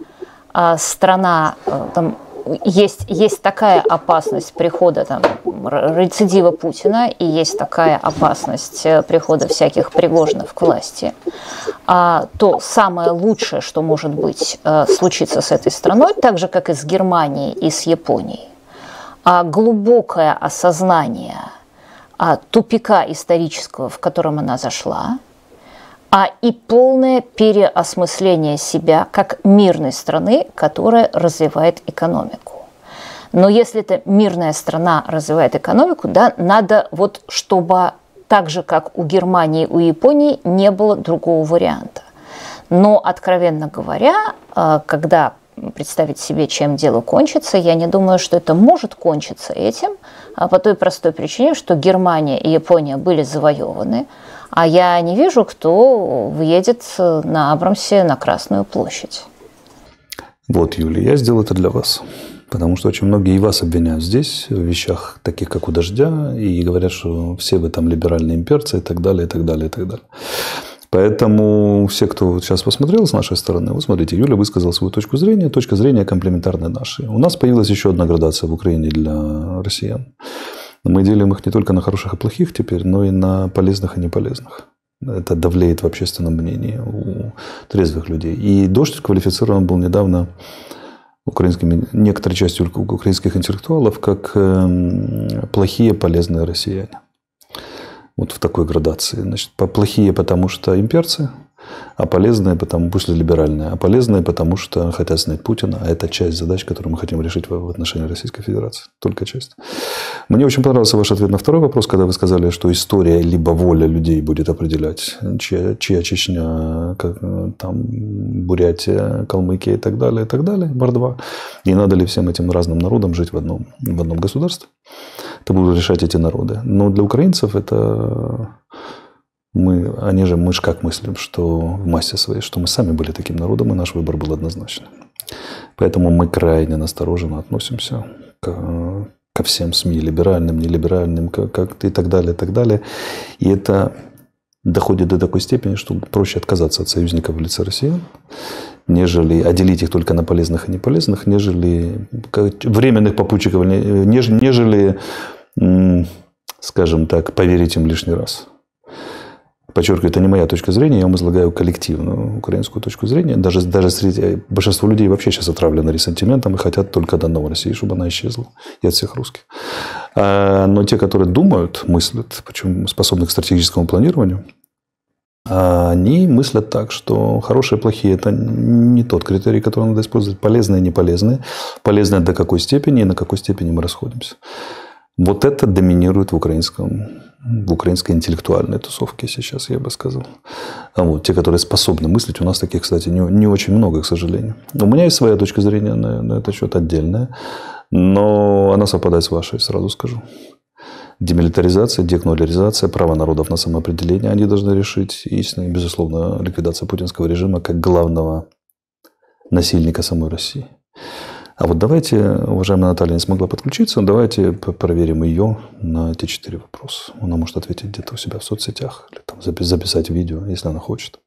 э, страна э, там, есть, есть такая опасность прихода там, рецидива Путина и есть такая опасность э, прихода всяких Пригожинов к власти, а, то самое лучшее, что может быть э, случиться с этой страной, так же, как и с Германией и с Японией, а глубокое осознание а, тупика исторического, в котором она зашла – а и полное переосмысление себя как мирной страны, которая развивает экономику. Но если это мирная страна развивает экономику, да, надо вот, чтобы так же, как у Германии, у Японии, не было другого варианта. Но, откровенно говоря, э, когда представить себе, чем дело кончится, я не думаю, что это может кончиться этим, а по той простой причине, что Германия и Япония были завоеваны, а я не вижу, кто въедет на Абрамсе на Красную площадь. Вот, Юлия, я сделал это для вас. Потому что очень многие и вас обвиняют здесь в вещах, таких как у дождя, и говорят, что все вы там либеральные имперцы и так далее, и так далее, и так далее. Поэтому все, кто сейчас посмотрел с нашей стороны, вот смотрите, Юля высказала свою точку зрения, точка зрения комплементарная нашей. У нас появилась еще одна градация в Украине для россиян. Мы делим их не только на хороших и плохих теперь, но и на полезных и неполезных. Это давлеет в общественном мнении у трезвых людей. И дождь квалифицирован был недавно украинскими, некоторой частью украинских интеллектуалов как эм, плохие полезные россияне. Вот в такой градации. Значит, плохие, потому что имперцы, а полезные, потому пусть либеральные, а полезные, потому что хотят снять Путина, а это часть задач, которую мы хотим решить в отношении Российской Федерации. Только часть. Мне очень понравился ваш ответ на второй вопрос, когда вы сказали, что история либо воля людей будет определять, чья, чья Чечня, как, там, Бурятия, Калмыкия и так далее, и так далее, Мордва. И надо ли всем этим разным народам жить в одном, в одном государстве. Это будут решать эти народы. Но для украинцев это мы, они же, мы же как мыслим, что в массе своей, что мы сами были таким народом, и наш выбор был однозначный. Поэтому мы крайне настороженно относимся к, ко всем СМИ, либеральным, нелиберальным, как, как и так далее, и так далее. И это доходит до такой степени, что проще отказаться от союзников в лице россиян, нежели отделить их только на полезных и неполезных, нежели временных попутчиков, нежели, скажем так, поверить им лишний раз. Подчеркиваю, это не моя точка зрения, я вам излагаю коллективную украинскую точку зрения. Даже, даже среди большинства людей вообще сейчас отравлены ресентиментом и хотят только одного России, чтобы она исчезла и от всех русских. А, но те, которые думают, мыслят, почему способны к стратегическому планированию, они мыслят так, что хорошие и плохие – это не тот критерий, который надо использовать. Полезные и неполезные. Полезные до какой степени и на какой степени мы расходимся. Вот это доминирует в украинском в украинской интеллектуальной тусовке сейчас, я бы сказал. А вот, те, которые способны мыслить, у нас таких, кстати, не, не очень много, к сожалению. У меня есть своя точка зрения на, на этот счет отдельная, но она совпадает с вашей, сразу скажу. Демилитаризация, декнуляризация, право народов на самоопределение они должны решить. И, безусловно, ликвидация путинского режима как главного насильника самой России. А вот давайте, уважаемая Наталья не смогла подключиться, давайте проверим ее на эти четыре вопроса. Она может ответить где-то у себя в соцсетях или там записать видео, если она хочет.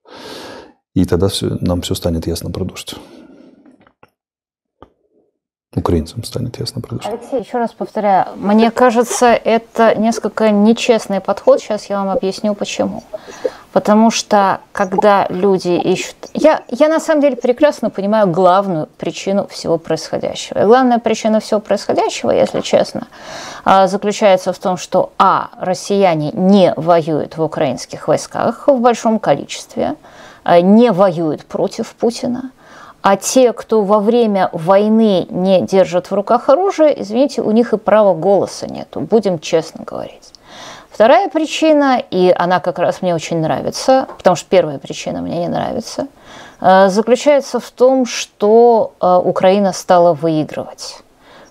И тогда все, нам все станет ясно про дождь. Украинцам станет ясно про дождь. Алексей, еще раз повторяю, мне кажется, это несколько нечестный подход. Сейчас я вам объясню, почему. Потому что когда люди ищут... Я, я на самом деле прекрасно понимаю главную причину всего происходящего. И главная причина всего происходящего, если честно, а, заключается в том, что а. Россияне не воюют в украинских войсках в большом количестве, а, не воюют против Путина, а те, кто во время войны не держат в руках оружие, извините, у них и права голоса нету, будем честно говорить. Вторая причина, и она как раз мне очень нравится, потому что первая причина мне не нравится, э, заключается в том, что э, Украина стала выигрывать.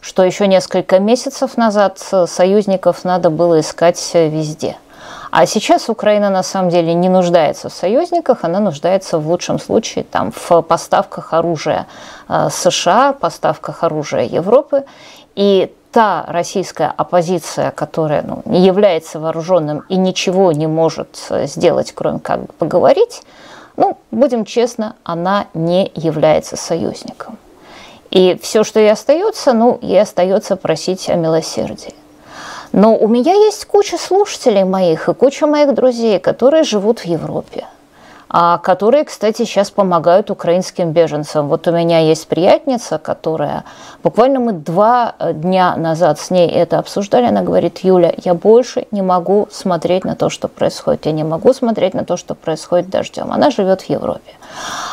Что еще несколько месяцев назад союзников надо было искать везде. А сейчас Украина на самом деле не нуждается в союзниках, она нуждается в лучшем случае там, в поставках оружия э, США, поставках оружия Европы. И та российская оппозиция, которая ну, не является вооруженным и ничего не может э, сделать, кроме как поговорить, ну, будем честно, она не является союзником. И все, что и остается, ну, и остается просить о милосердии. Но у меня есть куча слушателей моих и куча моих друзей, которые живут в Европе – а которые, кстати, сейчас помогают украинским беженцам. Вот у меня есть приятница, которая буквально мы два дня назад с ней это обсуждали. Она говорит, Юля, я больше не могу смотреть на то, что происходит. Я не могу смотреть на то, что происходит дождем. Она живет в Европе.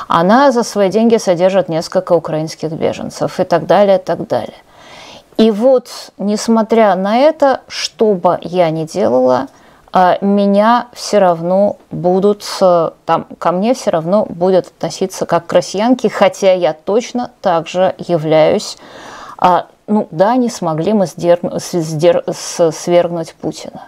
Она за свои деньги содержит несколько украинских беженцев и так далее, так далее. И вот, несмотря на это, что бы я ни делала – а меня все равно будут, там, ко мне все равно будут относиться как к россиянке, хотя я точно также являюсь, а, ну да, не смогли мы сдер, сдер, свергнуть Путина.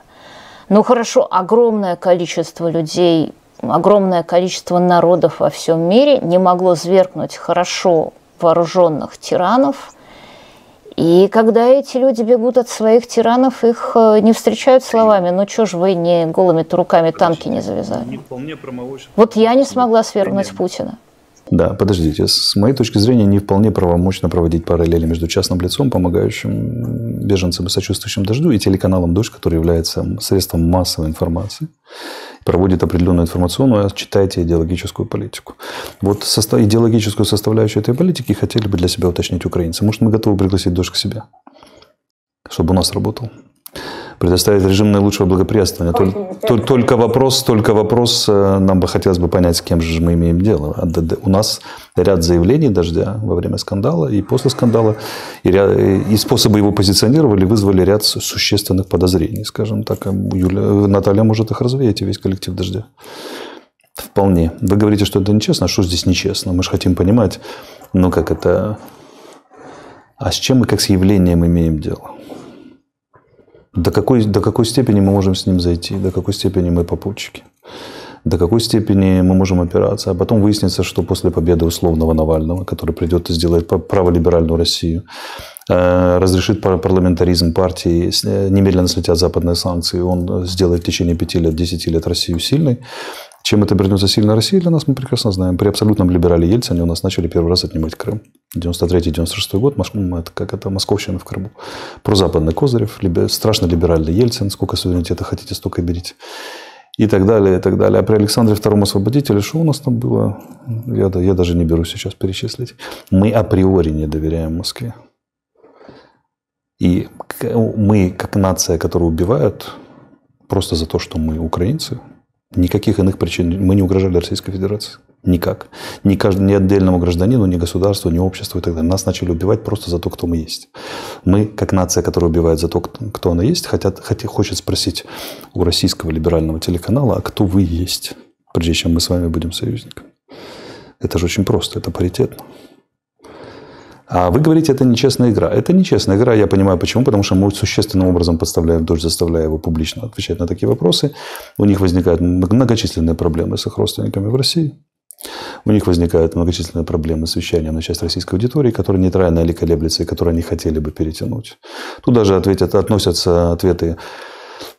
Ну хорошо, огромное количество людей, огромное количество народов во всем мире не могло свергнуть хорошо вооруженных тиранов – и когда эти люди бегут от своих тиранов, их э, не встречают словами, ну что ж вы не голыми руками танки не завязали. Не вполне Вот я не смогла свергнуть Путина. Да, подождите. С моей точки зрения, не вполне правомочно проводить параллели между частным лицом, помогающим беженцам и сочувствующим дождю, и телеканалом «Дождь», который является средством массовой информации, проводит определенную информационную, а читайте идеологическую политику. Вот состав, идеологическую составляющую этой политики хотели бы для себя уточнить украинцы. Может, мы готовы пригласить «Дождь» к себе, чтобы у нас работал. Предоставить режим наилучшего благоприятствования. Только, только вопрос, только вопрос, э, нам бы хотелось бы понять, с кем же мы имеем дело. А у нас ряд заявлений «Дождя» во время скандала и после скандала, и, ряд, и способы его позиционировали вызвали ряд существенных подозрений, скажем так. Юля, Наталья может их развеять, и весь коллектив «Дождя». Вполне. Вы говорите, что это нечестно. А что здесь нечестно? Мы же хотим понимать, ну, как это... А с чем мы, как с явлением, имеем дело? До какой, до какой степени мы можем с ним зайти? До какой степени мы попутчики? До какой степени мы можем опираться? А потом выяснится, что после победы условного Навального, который придет и сделает праволиберальную Россию, э, разрешит парламентаризм партии, немедленно слетят западные санкции, он сделает в течение пяти лет, десяти лет Россию сильной, чем это обернется сильно России для нас, мы прекрасно знаем. При абсолютном либерале Ельцине у нас начали первый раз отнимать Крым. 93-96 год, это, как это Московщина в Крыму. Прозападный Козырев, страшно либеральный Ельцин, сколько суверенитета хотите, столько и берите. И так далее, и так далее. А при Александре II Освободителе, что у нас там было? Я, я даже не беру сейчас перечислить. Мы априори не доверяем Москве. И мы, как нация, которую убивают, просто за то, что мы украинцы, Никаких иных причин. Мы не угрожали Российской Федерации. Никак. Ни, кажд... ни отдельному гражданину, ни государству, ни обществу и так далее. Нас начали убивать просто за то, кто мы есть. Мы, как нация, которая убивает за то, кто она есть, хотят, хотят, хочет спросить у российского либерального телеканала, а кто вы есть, прежде чем мы с вами будем союзниками. Это же очень просто, это паритетно. А вы говорите, это нечестная игра. Это нечестная игра, я понимаю почему. Потому что мы существенным образом подставляем дождь, заставляя его публично отвечать на такие вопросы. У них возникают многочисленные проблемы с их родственниками в России. У них возникают многочисленные проблемы с вещанием на часть российской аудитории, которая нейтральна или колеблется, и которые они хотели бы перетянуть. Тут даже ответят, относятся ответы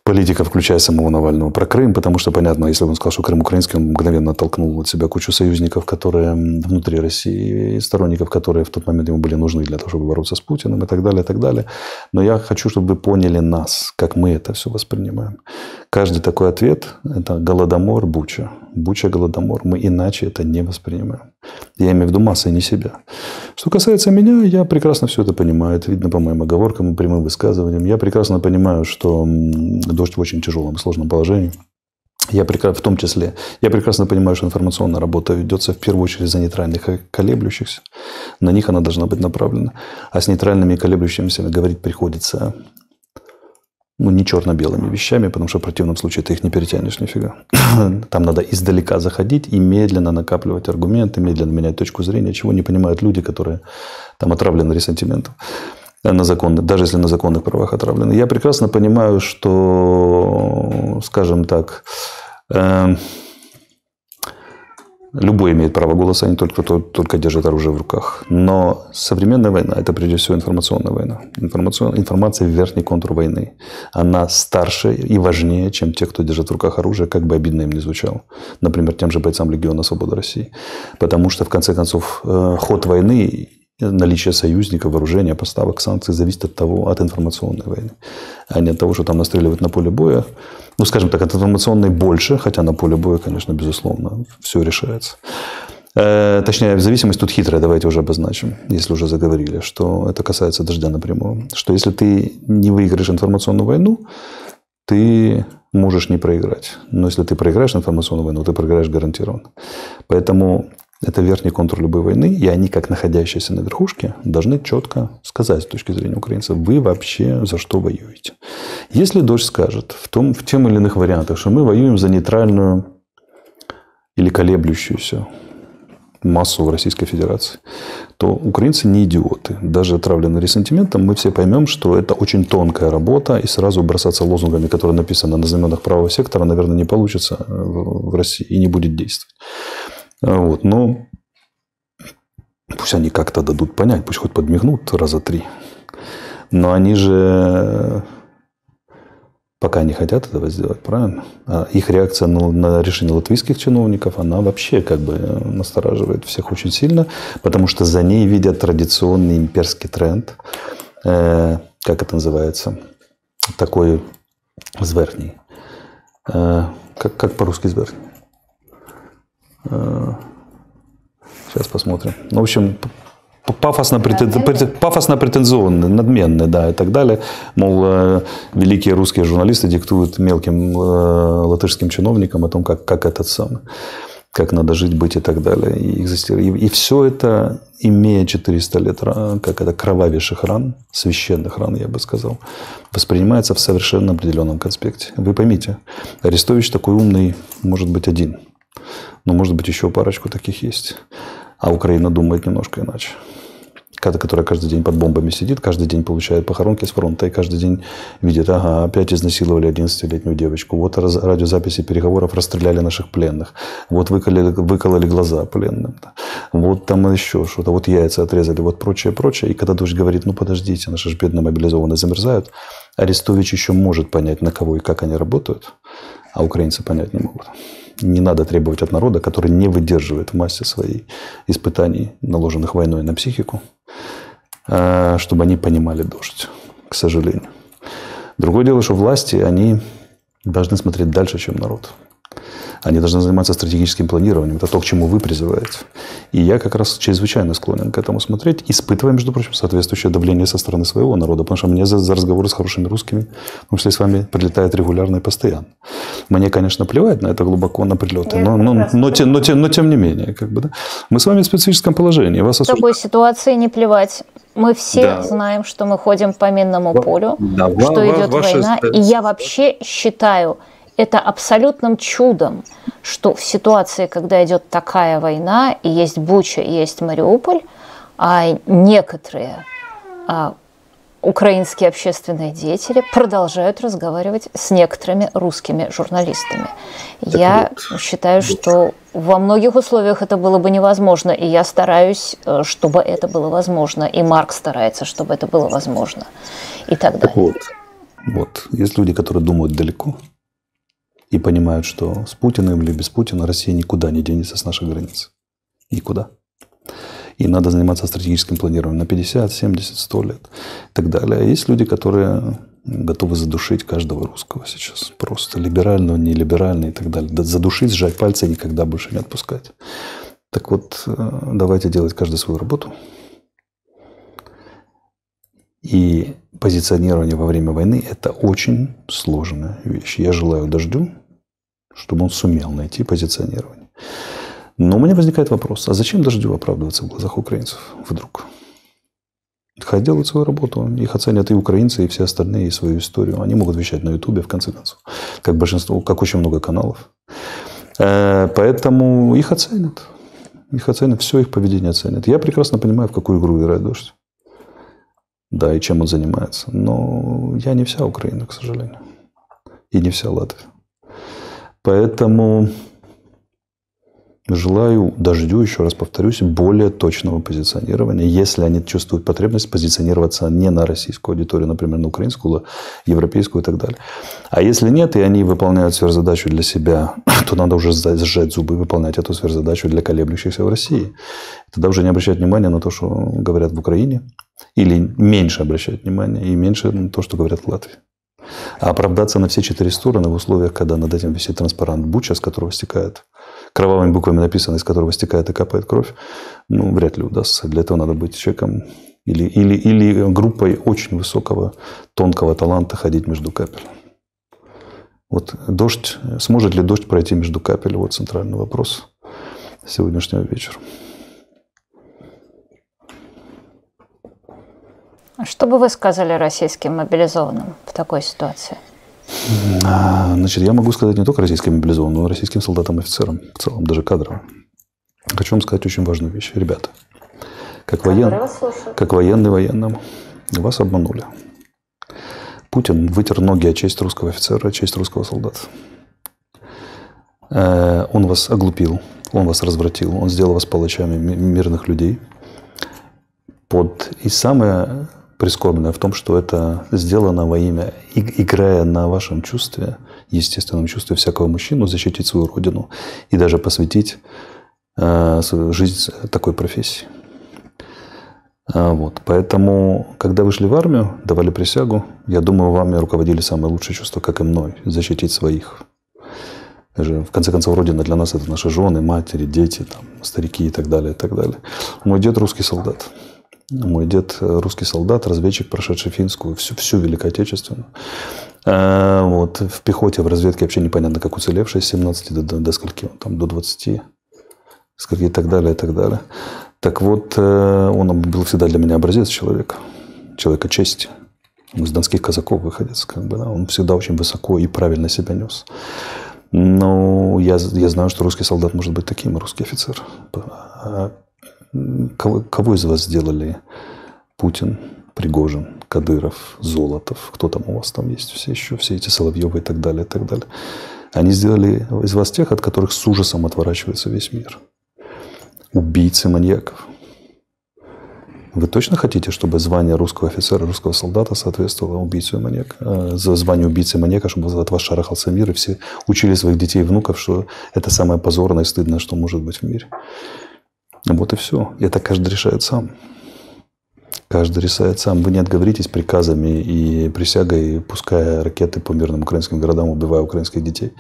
политика, включая самого Навального, про Крым, потому что, понятно, если бы он сказал, что Крым украинский, он мгновенно оттолкнул от себя кучу союзников, которые внутри России, и сторонников, которые в тот момент ему были нужны для того, чтобы бороться с Путиным и так далее, и так далее. Но я хочу, чтобы вы поняли нас, как мы это все воспринимаем. Каждый такой ответ – это голодомор, буча. Буча, голодомор. Мы иначе это не воспринимаем. Я имею в виду массы, не себя. Что касается меня, я прекрасно все это понимаю. Это видно по моим оговоркам и прямым высказываниям. Я прекрасно понимаю, что дождь в очень тяжелом и сложном положении. Я в том числе, я прекрасно понимаю, что информационная работа ведется в первую очередь за нейтральных и колеблющихся. На них она должна быть направлена. А с нейтральными и колеблющимися говорить приходится ну, не черно-белыми вещами, потому что в противном случае ты их не перетянешь нифига. Там надо издалека заходить и медленно накапливать аргументы, медленно менять точку зрения, чего не понимают люди, которые там отравлены ресентиментом на законных, даже если на законных правах отравлены. Я прекрасно понимаю, что, скажем так, э, Любой имеет право голоса, а не только кто только держит оружие в руках. Но современная война – это прежде всего информационная война. Информация, информация – верхний контур войны. Она старше и важнее, чем те, кто держит в руках оружие, как бы обидно им ни звучало. Например, тем же бойцам Легиона Свободы России. Потому что, в конце концов, э, ход войны наличие союзников, вооружения, поставок, санкций зависит от того, от информационной войны, а не от того, что там настреливают на поле боя. Ну, скажем так, от информационной больше, хотя на поле боя, конечно, безусловно, все решается. Э, точнее, зависимость тут хитрая, давайте уже обозначим, если уже заговорили, что это касается дождя напрямую. Что если ты не выиграешь информационную войну, ты можешь не проиграть. Но если ты проиграешь информационную войну, ты проиграешь гарантированно. Поэтому это верхний контур любой войны, и они, как находящиеся на верхушке, должны четко сказать с точки зрения украинцев, вы вообще за что воюете. Если дождь скажет в, том, в тем или иных вариантах, что мы воюем за нейтральную или колеблющуюся массу в Российской Федерации, то украинцы не идиоты. Даже отравленные ресентиментом, мы все поймем, что это очень тонкая работа, и сразу бросаться лозунгами, которые написаны на знаменах правого сектора, наверное, не получится в России и не будет действовать. Вот, но пусть они как-то дадут понять, пусть хоть подмигнут раза три. Но они же пока не хотят этого сделать, правильно? А их реакция на, на решение латвийских чиновников, она вообще как бы настораживает всех очень сильно, потому что за ней видят традиционный имперский тренд, э, как это называется, такой зверхний. Э, как, как по-русски зверхний? Сейчас посмотрим. Ну, в общем, пафосно, претен, пафосно надменный, да, и так далее. Мол, э, великие русские журналисты диктуют мелким э, латышским чиновникам о том, как, как этот самый как надо жить, быть и так далее. И, и, и все это, имея 400 лет, как это, кровавейших ран, священных ран, я бы сказал, воспринимается в совершенно определенном конспекте. Вы поймите, Арестович такой умный может быть один, но может быть еще парочку таких есть. А Украина думает немножко иначе которая каждый день под бомбами сидит, каждый день получает похоронки с фронта и каждый день видит, ага, опять изнасиловали 11-летнюю девочку, вот радиозаписи переговоров расстреляли наших пленных, вот выкололи, выкололи глаза пленным, вот там еще что-то, вот яйца отрезали, вот прочее, прочее. И когда дочь говорит, ну подождите, наши же бедные мобилизованные замерзают, Арестович еще может понять, на кого и как они работают, а украинцы понять не могут. Не надо требовать от народа, который не выдерживает в массе своей испытаний, наложенных войной на психику, чтобы они понимали дождь, к сожалению. Другое дело, что власти, они должны смотреть дальше, чем народ. Они должны заниматься стратегическим планированием. Это то, к чему вы призываете. И я как раз чрезвычайно склонен к этому смотреть, испытывая, между прочим, соответствующее давление со стороны своего народа. Потому что мне за, за разговоры с хорошими русскими, в том числе с вами, прилетает регулярно и постоянно. Мне, конечно, плевать на это глубоко, на прилеты, но, но, но, но, тем, но, тем, но тем не менее. Как бы, да? Мы с вами в специфическом положении. Вас в такой ситуации не плевать. Мы все да. знаем, что мы ходим по минному полю, да, что идет война. И я вообще считаю, это абсолютным чудом, что в ситуации, когда идет такая война, и есть Буча, и есть Мариуполь, а некоторые а, украинские общественные деятели продолжают разговаривать с некоторыми русскими журналистами. Так я вот. считаю, что во многих условиях это было бы невозможно, и я стараюсь, э, чтобы это было возможно, и Марк старается, чтобы это было возможно, и так далее. Так вот, вот, есть люди, которые думают далеко, и понимают, что с Путиным или без Путина Россия никуда не денется с наших границ. Никуда. И надо заниматься стратегическим планированием на 50, 70, 100 лет и так далее. А есть люди, которые готовы задушить каждого русского сейчас. Просто либерального, нелиберального и так далее. Задушить, сжать пальцы и никогда больше не отпускать. Так вот, э, давайте делать каждый свою работу. И позиционирование во время войны – это очень сложная вещь. Я желаю дождю, чтобы он сумел найти позиционирование. Но у меня возникает вопрос, а зачем дождю оправдываться в глазах украинцев вдруг? Хай делают свою работу. Их оценят и украинцы, и все остальные, и свою историю. Они могут вещать на Ютубе, в конце концов. Как большинство, как очень много каналов. Э, поэтому их оценят. Их оценят, все их поведение оценят. Я прекрасно понимаю, в какую игру играет дождь да, и чем он занимается. Но я не вся Украина, к сожалению. И не вся Латвия. Поэтому желаю дождю, еще раз повторюсь, более точного позиционирования, если они чувствуют потребность позиционироваться не на российскую аудиторию, например, на украинскую, европейскую и так далее. А если нет, и они выполняют сверхзадачу для себя, то надо уже сжать зубы и выполнять эту сверхзадачу для колеблющихся в России. Тогда уже не обращать внимания на то, что говорят в Украине, или меньше обращать внимание, и меньше на то, что говорят в Латвии. А оправдаться на все четыре стороны в условиях, когда над этим висит транспарант Буча, с которого стекает, кровавыми буквами написано, из которого стекает и капает кровь, ну, вряд ли удастся. Для этого надо быть человеком или, или, или группой очень высокого, тонкого таланта ходить между капель. Вот дождь, сможет ли дождь пройти между капель? Вот центральный вопрос сегодняшнего вечера. Что бы вы сказали российским мобилизованным в такой ситуации? А, значит, я могу сказать не только российским мобилизованным, но и российским солдатам и офицерам, в целом, даже кадровым. Хочу вам сказать очень важную вещь. Ребята, как, воен... как военный военным, вас обманули. Путин вытер ноги о честь русского офицера, о честь русского солдата. Э, он вас оглупил, он вас развратил, он сделал вас палачами мирных людей. Под... И самое прискорбное в том, что это сделано во имя, играя на вашем чувстве, естественном чувстве всякого мужчину, защитить свою родину и даже посвятить э, свою жизнь такой профессии. А, вот. Поэтому, когда вышли в армию, давали присягу, я думаю, вами руководили самые лучшие чувства, как и мной, защитить своих. Даже, в конце концов, Родина для нас – это наши жены, матери, дети, там, старики и так далее, и так далее. Мой дед – русский солдат. Мой дед русский солдат, разведчик, прошедший финскую, всю, всю Великую Отечественную. Э, вот, в пехоте, в разведке вообще непонятно, как уцелевший, с 17 до, до, до скольки, там, до 20, скольки и так далее, и так далее. Так вот, э, он был всегда для меня образец человека, человека чести. Он из донских казаков выходец, как бы, да, он всегда очень высоко и правильно себя нес. Но я, я знаю, что русский солдат может быть таким, русский офицер. Кого, кого из вас сделали Путин, Пригожин, Кадыров, Золотов? Кто там у вас там есть все еще? Все эти Соловьевы и так далее, и так далее. Они сделали из вас тех, от которых с ужасом отворачивается весь мир. Убийцы маньяков. Вы точно хотите, чтобы звание русского офицера, русского солдата соответствовало убийцу и маньяка? Э, за звание убийцы и маньяка, чтобы от вас шарахался мир, и все учили своих детей и внуков, что это самое позорное и стыдное, что может быть в мире. Вот и все. Это каждый решает сам. Каждый решает сам. Вы не отговоритесь приказами и присягой, пуская ракеты по мирным украинским городам, убивая украинских детей.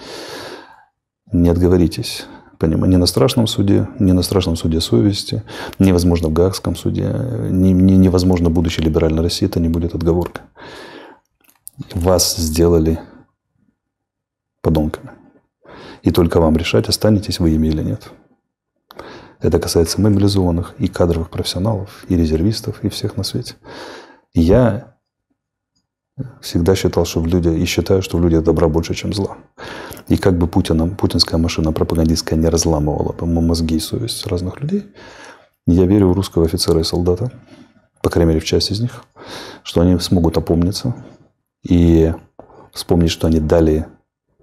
Не отговоритесь. Понимаю, не на страшном суде, не на страшном суде совести, невозможно в Гаагском суде, не, не, невозможно будущей либеральной России, это не будет отговорка. Вас сделали подонками. И только вам решать, останетесь вы ими или нет. Это касается мобилизованных и кадровых профессионалов, и резервистов, и всех на свете. Я всегда считал, что в людях, и считаю, что в людях добра больше, чем зла. И как бы Путина, путинская машина пропагандистская не разламывала бы мозги и совесть разных людей, я верю в русского офицера и солдата, по крайней мере, в часть из них, что они смогут опомниться и вспомнить, что они дали,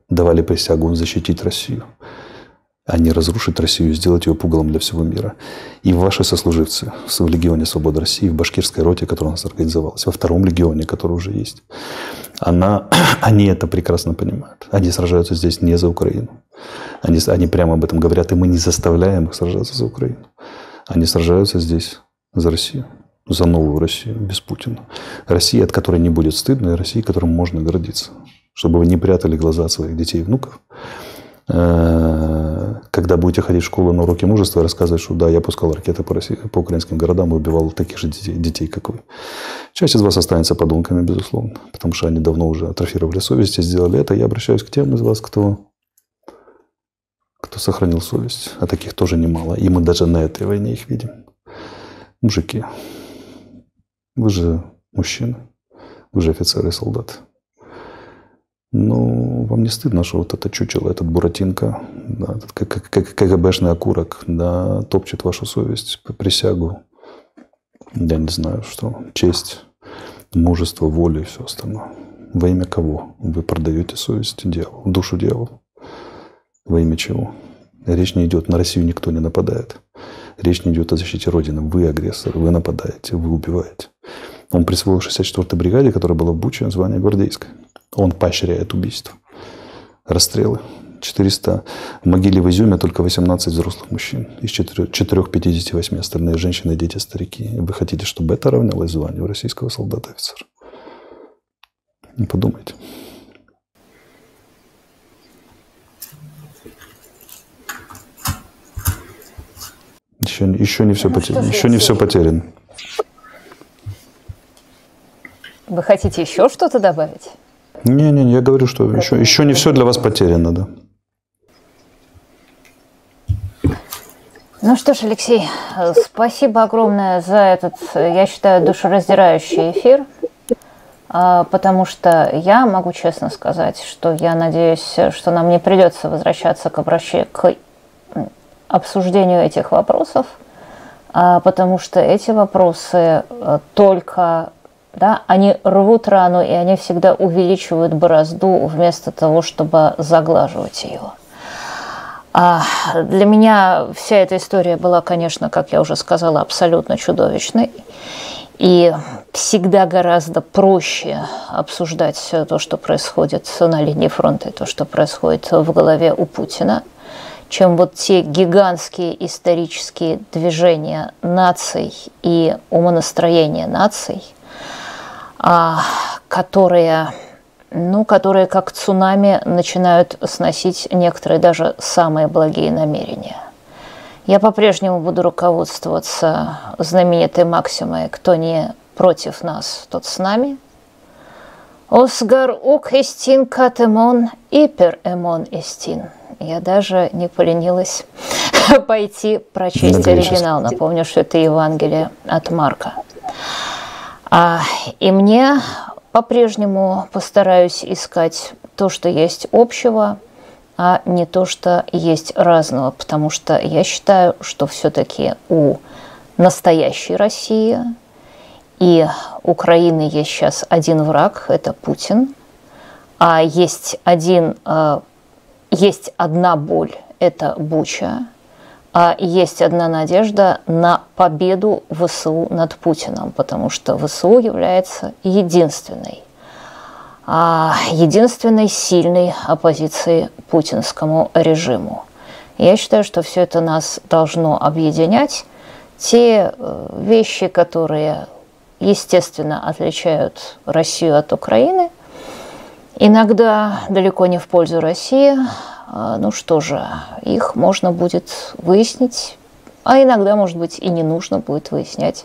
давали присягу защитить Россию а не разрушить Россию и сделать ее пугалом для всего мира. И ваши сослуживцы в Легионе Свободы России, в башкирской роте, которая у нас организовалась, во втором легионе, который уже есть, она, они это прекрасно понимают. Они сражаются здесь не за Украину. Они, они прямо об этом говорят, и мы не заставляем их сражаться за Украину. Они сражаются здесь за Россию за новую Россию без Путина. Россия, от которой не будет стыдно, и Россия, которой можно гордиться. Чтобы вы не прятали глаза от своих детей и внуков, когда будете ходить в школу на уроки мужества рассказывать, что да, я пускал ракеты по, России, по украинским городам и убивал таких же детей, детей, как вы. Часть из вас останется подонками, безусловно, потому что они давно уже атрофировали совесть и сделали это. Я обращаюсь к тем из вас, кто, кто сохранил совесть. А таких тоже немало. И мы даже на этой войне их видим. Мужики, вы же мужчины, вы же офицеры и солдаты. Ну, вам не стыдно, что вот это чучело, этот Буратинка, да, этот КГБшный окурок, да, топчет вашу совесть, присягу, я не знаю, что, честь, мужество, волю и все остальное. Во имя кого вы продаете совесть дьяволу, душу дьяволу? Во имя чего? Речь не идет, на Россию никто не нападает. Речь не идет о защите Родины. Вы агрессор, вы нападаете, вы убиваете. Он присвоил 64-й бригаде, которая была в Буче, звание гвардейское. Он поощряет убийство. Расстрелы. 400. В могиле в Изюме только 18 взрослых мужчин. Из 458 остальные женщины, дети, старики. Вы хотите, чтобы это равнялось званию российского солдата-офицера? Не подумайте. Еще, еще не все, ну, потеряно. Еще не все потеряно. Вы хотите еще что-то добавить? Не-не, я говорю, что еще, еще не все для вас потеряно, да. Ну что ж, Алексей, спасибо огромное за этот, я считаю, душераздирающий эфир, а, потому что я могу честно сказать, что я надеюсь, что нам не придется возвращаться к, обращению, к обсуждению этих вопросов, а, потому что эти вопросы э, только да, они рвут рану, и они всегда увеличивают борозду вместо того, чтобы заглаживать ее. А для меня вся эта история была, конечно, как я уже сказала, абсолютно чудовищной. И всегда гораздо проще обсуждать то, что происходит на линии фронта, и то, что происходит в голове у Путина, чем вот те гигантские исторические движения наций и умонастроения наций – которые, ну, которые как цунами начинают сносить некоторые даже самые благие намерения. Я по-прежнему буду руководствоваться знаменитой максимой «Кто не против нас, тот с нами». «Осгар ук эстин катемон, ипер эмон эстин». Я даже не поленилась пойти прочесть оригинал. Напомню, что это Евангелие от Марка. А, и мне по-прежнему постараюсь искать то, что есть общего, а не то, что есть разного, потому что я считаю, что все-таки у настоящей России и Украины есть сейчас один враг, это Путин, а есть один, э, есть одна боль, это Буча, а есть одна надежда на победу ВСУ над Путиным, потому что ВСУ является единственной а, единственной сильной оппозиции путинскому режиму. Я считаю, что все это нас должно объединять. Те э, вещи, которые, естественно, отличают Россию от Украины, иногда далеко не в пользу России, а, ну что же, их можно будет выяснить, а иногда, может быть, и не нужно будет выяснять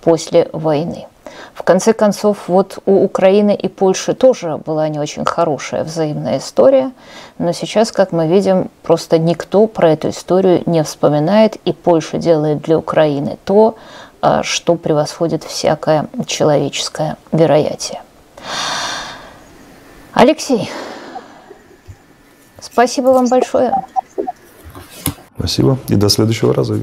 после войны. В конце концов, вот у Украины и Польши тоже была не очень хорошая взаимная история, но сейчас, как мы видим, просто никто про эту историю не вспоминает, и Польша делает для Украины то, а, что превосходит всякое человеческое вероятие. Алексей, спасибо вам большое. Спасибо. И до следующего раза.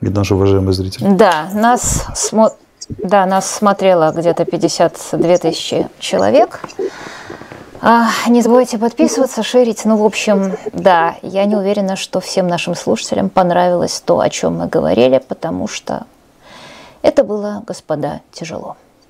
И наши уважаемые зрители. Да, нас смотрят да, нас смотрело где-то 52 тысячи человек. А, не забывайте подписываться, шерить. Ну, в общем, да, я не уверена, что всем нашим слушателям понравилось то, о чем мы говорили, потому что это было, господа, тяжело.